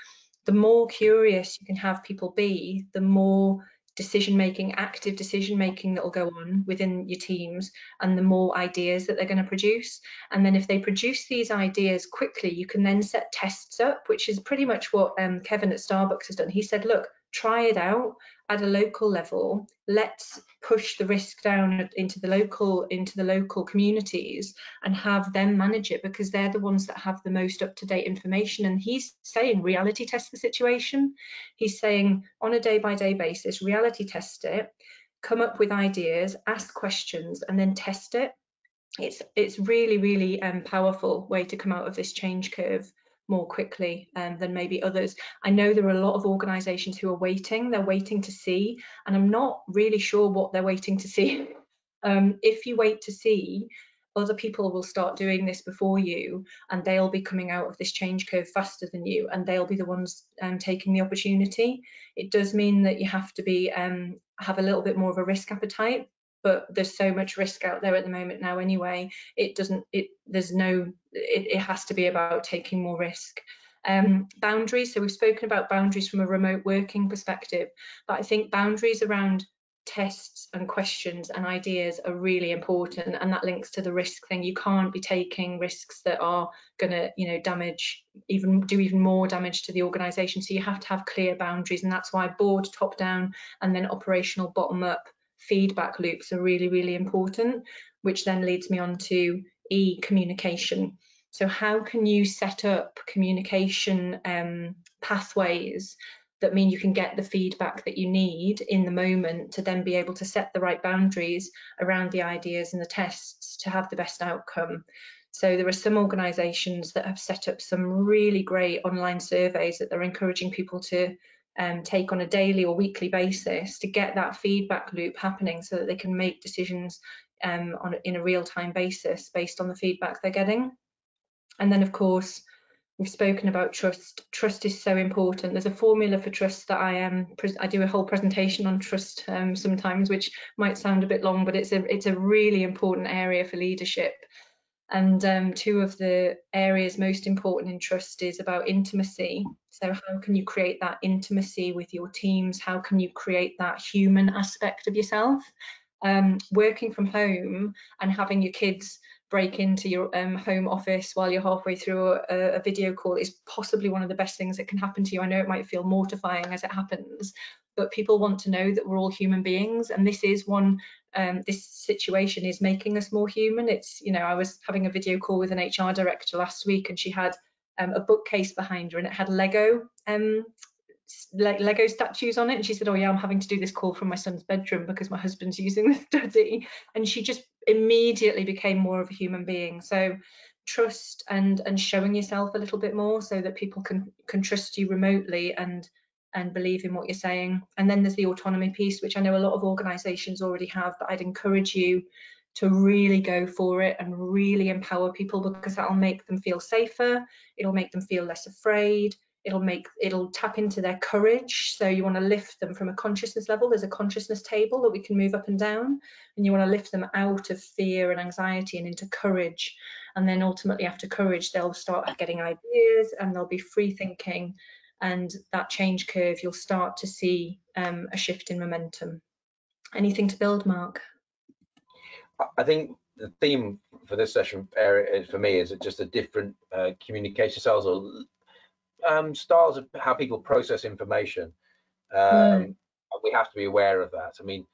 B: The more curious you can have people be the more decision making, active decision making that will go on within your teams, and the more ideas that they're going to produce. And then if they produce these ideas quickly, you can then set tests up, which is pretty much what um, Kevin at Starbucks has done. He said, look, try it out at a local level let's push the risk down into the local into the local communities and have them manage it because they're the ones that have the most up-to-date information. And he's saying reality test the situation. He's saying on a day-by-day -day basis reality test it come up with ideas ask questions and then test it. It's it's really really um, powerful way to come out of this change curve more quickly um, than maybe others. I know there are a lot of organisations who are waiting, they're waiting to see, and I'm not really sure what they're waiting to see. Um, if you wait to see, other people will start doing this before you and they'll be coming out of this change curve faster than you and they'll be the ones um, taking the opportunity. It does mean that you have to be um, have a little bit more of a risk appetite but there's so much risk out there at the moment now anyway. It doesn't it there's no it, it has to be about taking more risk. Um, boundaries so we've spoken about boundaries from a remote working perspective but i think boundaries around tests and questions and ideas are really important and that links to the risk thing. You can't be taking risks that are going to you know damage even do even more damage to the organization. So you have to have clear boundaries and that's why board top down and then operational bottom up feedback loops are really, really important, which then leads me on to E, communication. So how can you set up communication um, pathways that mean you can get the feedback that you need in the moment to then be able to set the right boundaries around the ideas and the tests to have the best outcome. So there are some organisations that have set up some really great online surveys that they're encouraging people to um, take on a daily or weekly basis to get that feedback loop happening so that they can make decisions um, on in a real-time basis based on the feedback they're getting. And then, of course, We've spoken about trust. Trust is so important. There's a formula for trust that I am. Um, I do a whole presentation on trust um, sometimes, which might sound a bit long, but it's a it's a really important area for leadership. And um, two of the areas most important in trust is about intimacy. So how can you create that intimacy with your teams? How can you create that human aspect of yourself? Um, working from home and having your kids break into your um, home office while you're halfway through a, a, video call is possibly one of the best things that can happen to you. I know it might feel mortifying as it happens, but people want to know that we're all human beings, and this is one. Um, this situation is making us more human. It's you know I was having a video call with an HR director last week, and she had um, a bookcase behind her, and it had Lego um, like Lego statues on it. And she said, Oh, yeah, I'm having to do this call from my son's bedroom because my husband's using the study. And she just immediately became more of a human being. So trust and and showing yourself a little bit more so that people can can trust you remotely and and believe in what you're saying. And then there's the autonomy piece, which I know a lot of organizations already have, but I'd encourage you to really go for it and really empower people because that'll make them feel safer, it'll make them feel less afraid, it'll make it'll tap into their courage. So you want to lift them from a consciousness level. There's a consciousness table that we can move up and down and you want to lift them out of fear and anxiety and into courage. And then ultimately after courage they'll start getting ideas and they'll be free thinking and that change curve you'll start to see um, a shift in momentum anything to build mark
A: i think the theme for this session area for me is just a different uh, communication styles or um, styles of how people process information. Um, mm. We have to be aware of that. I mean,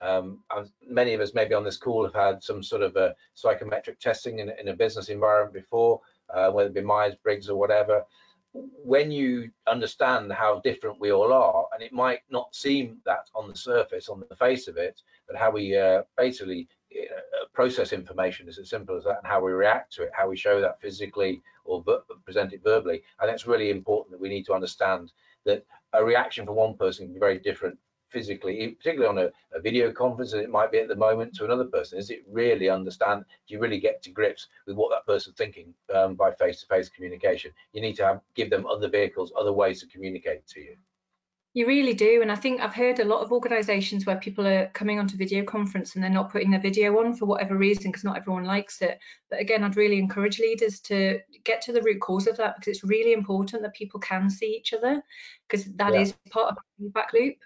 A: um, many of us maybe on this call have had some sort of a psychometric testing in, in a business environment before, uh, whether it be Myers-Briggs or whatever. When you understand how different we all are, and it might not seem that on the surface, on the face of it, but how we uh, basically uh, process information is as simple as that, and how we react to it, how we show that physically or present it verbally. And it's really important that we need to understand that a reaction from one person can be very different physically, particularly on a, a, video conference, and it might be at the moment to another person. Is it really understand? Do you really get to grips with what that person's thinking um, by face-to-face -face communication? You need to have give them other vehicles, other ways to communicate to you.
B: You really do. And I think I've heard a lot of organisations where people are coming onto video conference and they're not putting their video on for whatever reason, because not everyone likes it. But again, I'd really encourage leaders to get to the root cause of that because it's really important that people can see each other because that yeah. is part of the feedback loop.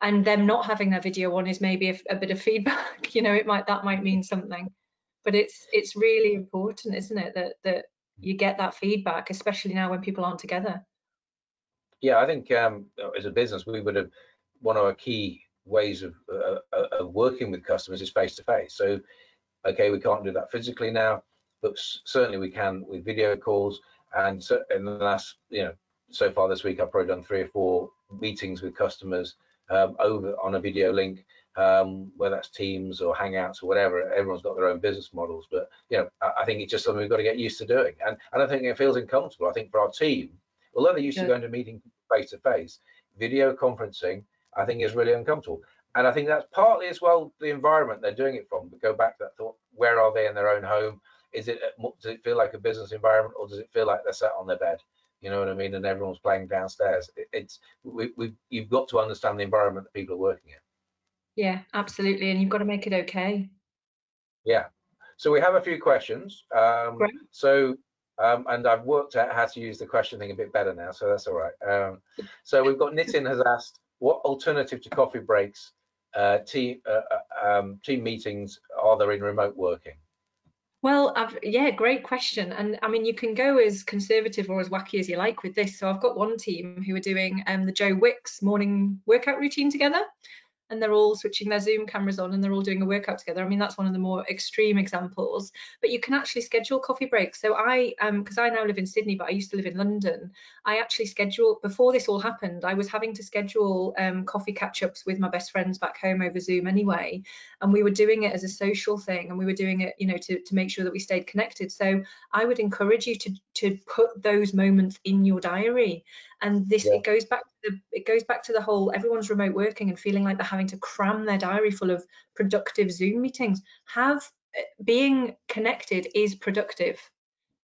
B: And them not having their video on is maybe a, a bit of feedback. you know, it might that might mean something. But it's it's really important, isn't it, that that you get that feedback, especially now when people aren't together.
A: Yeah, I think um, as a business, we would have one of our key ways of, uh, uh of working with customers is face to face. So, okay, we can't do that physically now, but certainly we can with video calls. And so in the last, you know, so far this week, I've probably done three or four meetings with customers um, over on a video link, um, whether that's Teams or Hangouts or whatever. Everyone's got their own business models, but you know, I, I think it's just something we've got to get used to doing. And I don't think it feels uncomfortable. I think for our team, although they're used yeah. to going to meeting face to face, video conferencing, I think is really uncomfortable. And I think that's partly as well the environment they're doing it from. But go back to that thought: where are they in their own home? Is it does it feel like a business environment, or does it feel like they're sat on their bed? You know what I mean? And everyone's playing downstairs. It, it's we, we you've got to understand the environment that people are working in.
B: Yeah, absolutely, and you've got to make it okay.
A: Yeah. So we have a few questions. Um, so um, and I've worked out how to use the question thing a bit better now, so that's all right. Um, so we've got Nitin has asked, what alternative to coffee breaks, uh, team, uh, uh, um, team meetings are there in remote working?
B: Well, I've, yeah, great question. And I mean, you can go as conservative or as wacky as you like with this. So I've got one team who are doing um, the Joe Wicks morning workout routine together and they're all switching their Zoom cameras on and they're all doing a workout together. I mean, that's one of the more extreme examples, but you can actually schedule coffee breaks. So I, um, because I now live in Sydney, but I used to live in London, I actually scheduled, before this all happened, I was having to schedule um, coffee catch-ups with my best friends back home over Zoom anyway. And we were doing it as a social thing and we were doing it, you know, to, to make sure that we stayed connected. So I would encourage you to, to put those moments in your diary and this yeah. it goes back the, it goes back to the whole everyone's remote working and feeling like they're having to cram their diary full of productive zoom meetings. Have eh, being connected is productive.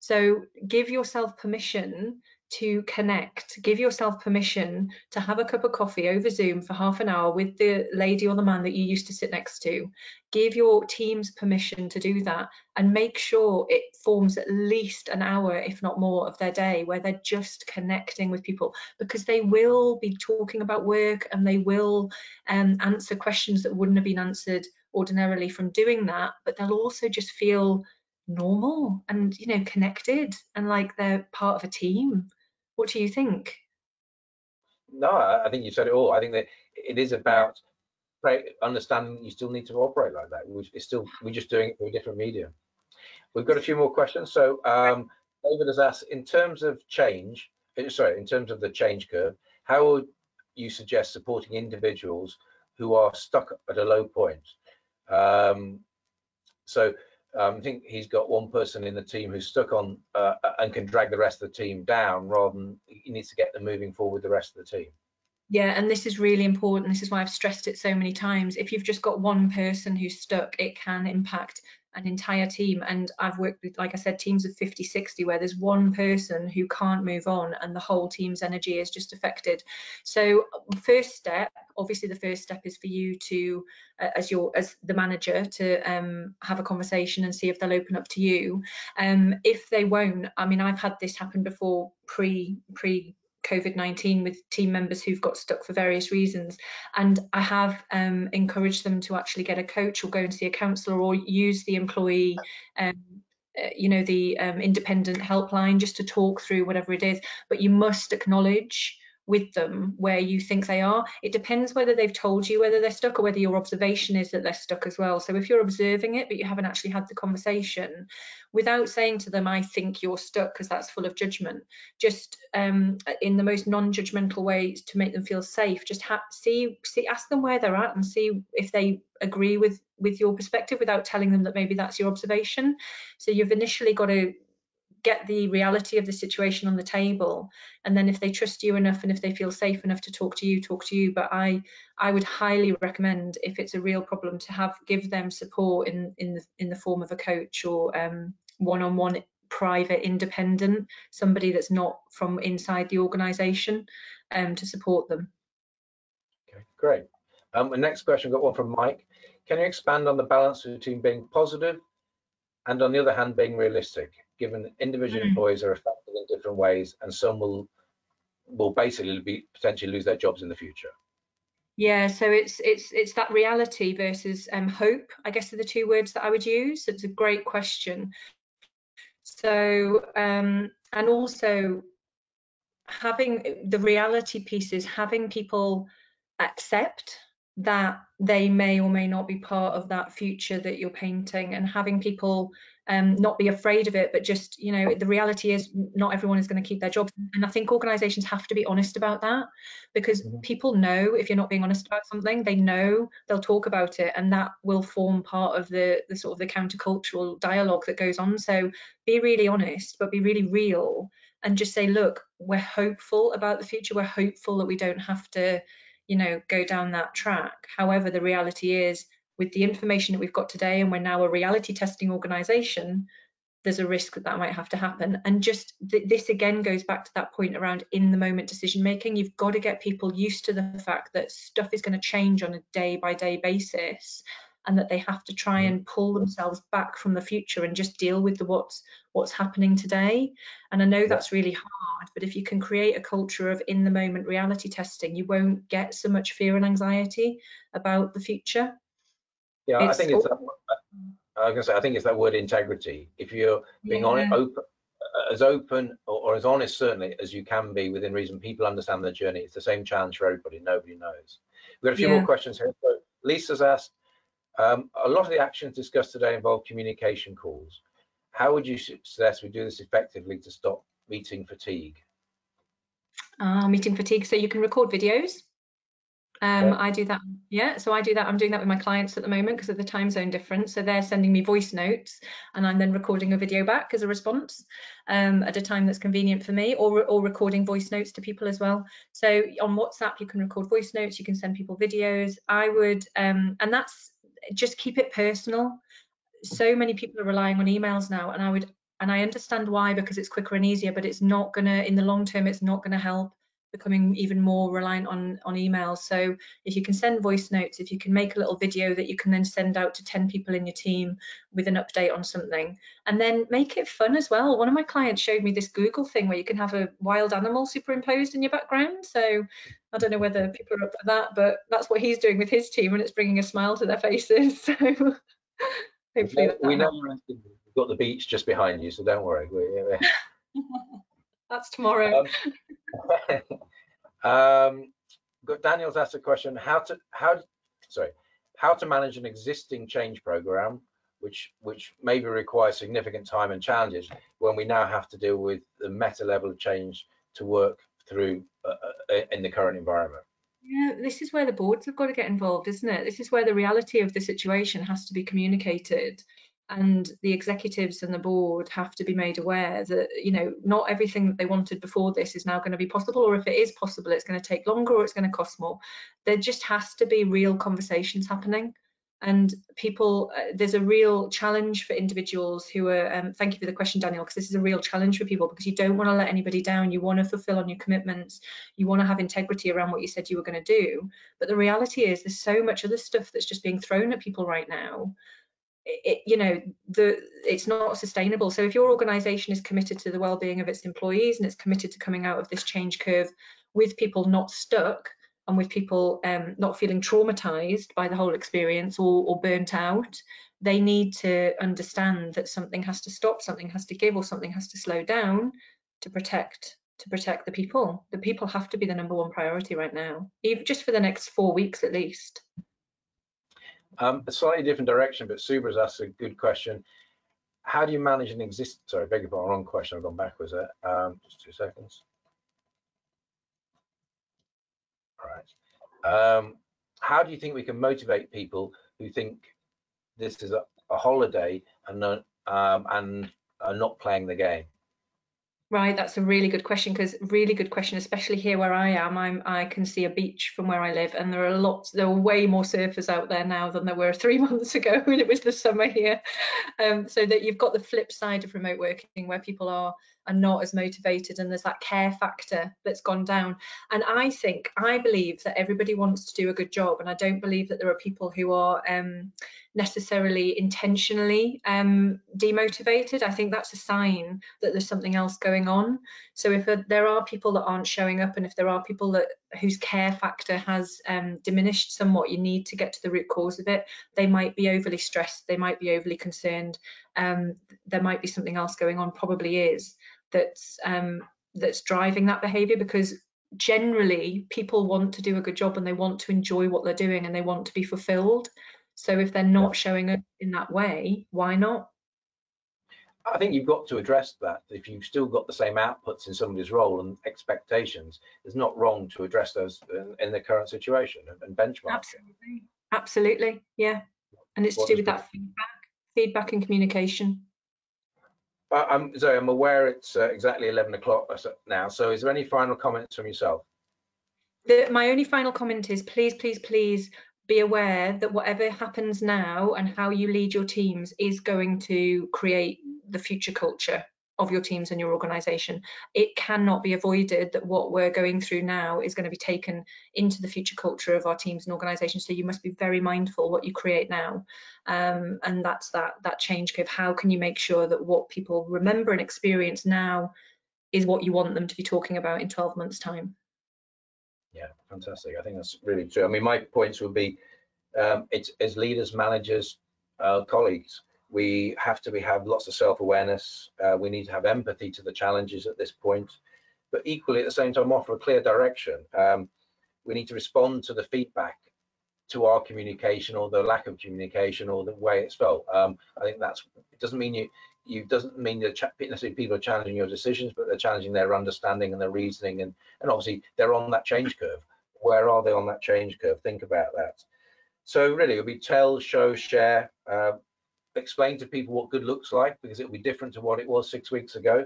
B: So give yourself permission to connect. Give yourself permission to have a cup of coffee over Zoom for half an hour with the lady or the man that you used to sit next to. Give your teams permission to do that and make sure it forms at least an hour, if not more, of their day where they're just connecting with people because they will be talking about work and they will um, answer questions that wouldn't have been answered ordinarily from doing that, but they'll also just feel normal and you know connected and like they're part of a team what do you think?
A: No, I think you said it all. I think that it is about understanding you still need to operate like that. It's still we're just doing it through a different medium. We've got a few more questions. So um, David has asked, in terms of change, eh, sorry, in terms of the change curve, how would you suggest supporting individuals who are stuck at a low point? Um, so um, I think he's got one person in the team who's stuck on uh, and can drag the rest of the team down rather than he needs to get them moving forward with the rest of the team.
B: Yeah, and this is really important. This is why I've stressed it so many times. If you've just got one person who's stuck, it can impact an entire team. And i've worked with like i said teams of 50 60 where there's one person who can't move on and the whole team's energy is just affected. So first step obviously the first step is for you to uh, as your as the manager to um, have a conversation and see if they'll open up to you. Um, if they won't i mean i've had this happen before pre pre COVID-19 with team members who've got stuck for various reasons. And I have um, encouraged them to actually get a coach or go and see a counsellor or use the employee um, uh, you know the um, independent helpline just to talk through whatever it is but you must acknowledge with them where you think they are. It depends whether they've told you whether they're stuck or whether your observation is that they're stuck as well. So if you're observing it, but you haven't actually had the conversation, without saying to them, I think you're stuck, because that's full of judgment, just um, in the most non-judgmental ways to make them feel safe, just see, see, ask them where they're at and see if they agree with with your perspective without telling them that maybe that's your observation. So you've initially got to get the reality of the situation on the table. And then if they trust you enough and if they feel safe enough to talk to you talk to you. But i i would highly recommend if it's a real problem to have give them support in in the in the form of a coach or um, one-on-one private independent somebody that's not from inside the organization um, to support them.
A: Okay great. Um the next question got one from mike. Can you expand on the balance between being positive and on the other hand being realistic given individual mm. employees are affected in different ways and some will will basically be potentially lose their jobs in the future.
B: Yeah so it's it's it's that reality versus um, hope i guess are the two words that i would use. It's a great question. So um, and also having the reality piece is having people accept that they may or may not be part of that future that you're painting and having people um, not be afraid of it but just you know the reality is not everyone is going to keep their jobs. And i think organizations have to be honest about that because mm-hmm. people know if you're not being honest about something they know they'll talk about it and that will form part of the the sort of the countercultural dialogue that goes on. So be really honest but be really real and just say look we're hopeful about the future. We're hopeful that we don't have to you know go down that track. However the reality is with the information that we've got today and we're now a reality testing organization there's a risk that that might have to happen. And just th this again goes back to that point around in the moment decision making you've got to get people used to the fact that stuff is going to change on a day by day basis and that they have to try mm. and pull themselves back from the future and just deal with the what's what's happening today. And i know that's really hard but if you can create a culture of in the moment reality testing you won't get so much fear and anxiety about the future
A: yeah it's, i think it's that, i was gonna say i think it's that word integrity if you're being yeah. on open as open or, or, as honest certainly as you can be within reason people understand the journey it's the same challenge for everybody nobody knows we've got a few yeah. more questions here so lisa's asked um, a lot of the actions discussed today involve communication calls. How would you suggest we do this effectively to stop meeting fatigue?
B: Uh, meeting fatigue, so you can record videos. Um, yeah. I do that, yeah, so I do that. I'm doing that with my clients at the moment because of the time zone difference. So they're sending me voice notes and I'm then recording a video back as a response um, at a time that's convenient for me or, or recording voice notes to people as well. So on WhatsApp, you can record voice notes, you can send people videos. I would, um, and that's just keep it personal. So many people are relying on emails now, and I would and I understand why because it's quicker and easier, but it's not gonna in the long term. It's not gonna help becoming even more reliant on on emails so if you can send voice notes if you can make a little video that you can then send out to 10 people in your team with an update on something. And then make it fun as well. One of my clients showed me this google thing where you can have a wild animal superimposed in your background. So i don't know whether people are up for that but that's what he's doing with his team and it's bringing a smile to their faces. So hopefully
A: we know we've got the beach just behind you so don't worry
B: that's tomorrow um,
A: um, Daniel's asked a question: How to how sorry how to manage an existing change program, which which maybe requires significant time and challenges when we now have to deal with the meta level of change to work through uh, uh in the current environment.
B: Yeah, this is where the boards have got to get involved, isn't it? This is where the reality of the situation has to be communicated and the executives and the board have to be made aware that you know not everything that they wanted before this is now going to be possible or if it is possible it's going to take longer or it's going to cost more. There just has to be real conversations happening and people uh, there's a real challenge for individuals who are um, thank you for the question daniel because this is a real challenge for people because you don't want to let anybody down. You want to fulfill on your commitments. You want to have integrity around what you said you were going to do. But the reality is there's so much other stuff that's just being thrown at people right now it, you know the it's not sustainable. So if your organization is committed to the well-being of its employees and it's committed to coming out of this change curve with people not stuck and with people um, not feeling traumatized by the whole experience or, or burnt out they need to understand that something has to stop something has to give or something has to slow down to protect to protect the people. The people have to be the number one priority right now even just for the next four weeks at least
A: um, a slightly different direction, but Subra's asked a good question. How do you manage an existing, Sorry, beg your pardon, wrong question. I've gone backwards there. Um, just two seconds. All right. Um, how do you think we can motivate people who think this is a, a holiday and um, and are not playing the game?
B: Right, that's a really good question because really good question, especially here where I am. I'm I can see a beach from where I live, and there are lots. There are way more surfers out there now than there were three months ago when it was the summer here. Um, so that you've got the flip side of remote working where people are are not as motivated and there's that care factor that's gone down. And i think i believe that everybody wants to do a good job and i don't believe that there are people who are um, necessarily intentionally um, demotivated. I think that's a sign that there's something else going on. So if there are people that aren't showing up and if there are people that whose care factor has um, diminished somewhat you need to get to the root cause of it. They might be overly stressed they might be overly concerned um, there might be something else going on probably is that's um, that's driving that behavior because generally people want to do a good job and they want to enjoy what they're doing and they want to be fulfilled so if they're not showing up in that way why not
A: I think you've got to address that. If you've still got the same outputs in somebody's role and expectations, it's not wrong to address those in, in the current situation and, benchmark.
B: Absolutely, absolutely, yeah. And it's what to do with that feedback, feedback and communication.
A: I'm sorry, I'm aware it's uh, exactly 11 o'clock now. So is there any final comments from yourself?
B: The, my only final comment is please, please, please be aware that whatever happens now and how you lead your teams is going to create the future culture of your teams and your organization. It cannot be avoided that what we're going through now is going to be taken into the future culture of our teams and organizations. So you must be very mindful what you create now. Um, and that's that that change curve. How can you make sure that what people remember and experience now is what you want them to be talking about in 12 months time?
A: Yeah, fantastic. I think that's really true. I mean, my points would be um, it's as leaders, managers, uh, colleagues, we have to we have lots of self-awareness. Uh, we need to have empathy to the challenges at this point but equally at the same time offer a clear direction. Um, we need to respond to the feedback to our communication or the lack of communication or the way it's felt. Um, i think that's it doesn't mean you you doesn't mean that necessarily people are challenging your decisions but they're challenging their understanding and their reasoning and and obviously they're on that change curve. Where are they on that change curve? Think about that. So really it'll be tell show share uh, explain to people what good looks like because it'll be different to what it was six weeks ago.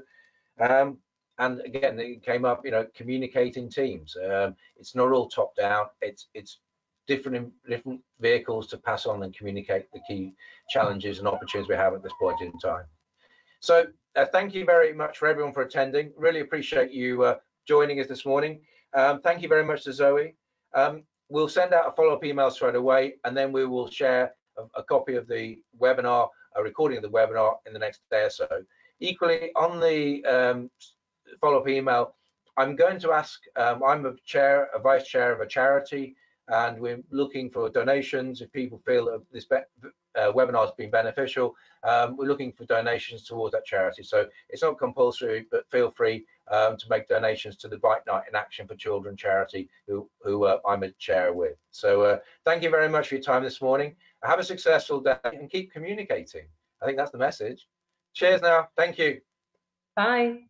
A: Um, and again, it came up, you know, communicating teams. Um, it's not all top down. It's it's different different vehicles to pass on and communicate the key challenges and opportunities we have at this point in time. So uh, thank you very much for everyone for attending. Really appreciate you uh, joining us this morning. Um, thank you very much to Zoe. Um, we'll send out a follow-up email straight away, and then we will share a, copy of the webinar, a recording of the webinar in the next day or so. Equally, on the um, follow-up email, I'm going to ask, um, I'm a chair, a vice chair of a charity, and we're looking for donations if people feel that this uh, webinar has been beneficial. Um, we're looking for donations towards that charity. So it's not compulsory, but feel free um, to make donations to the Bright Night in Action for Children charity, who, who uh, I'm a chair with. So uh, thank you very much for your time this morning. Have a successful day and keep communicating. I think that's the message. Cheers now. Thank you.
B: Bye.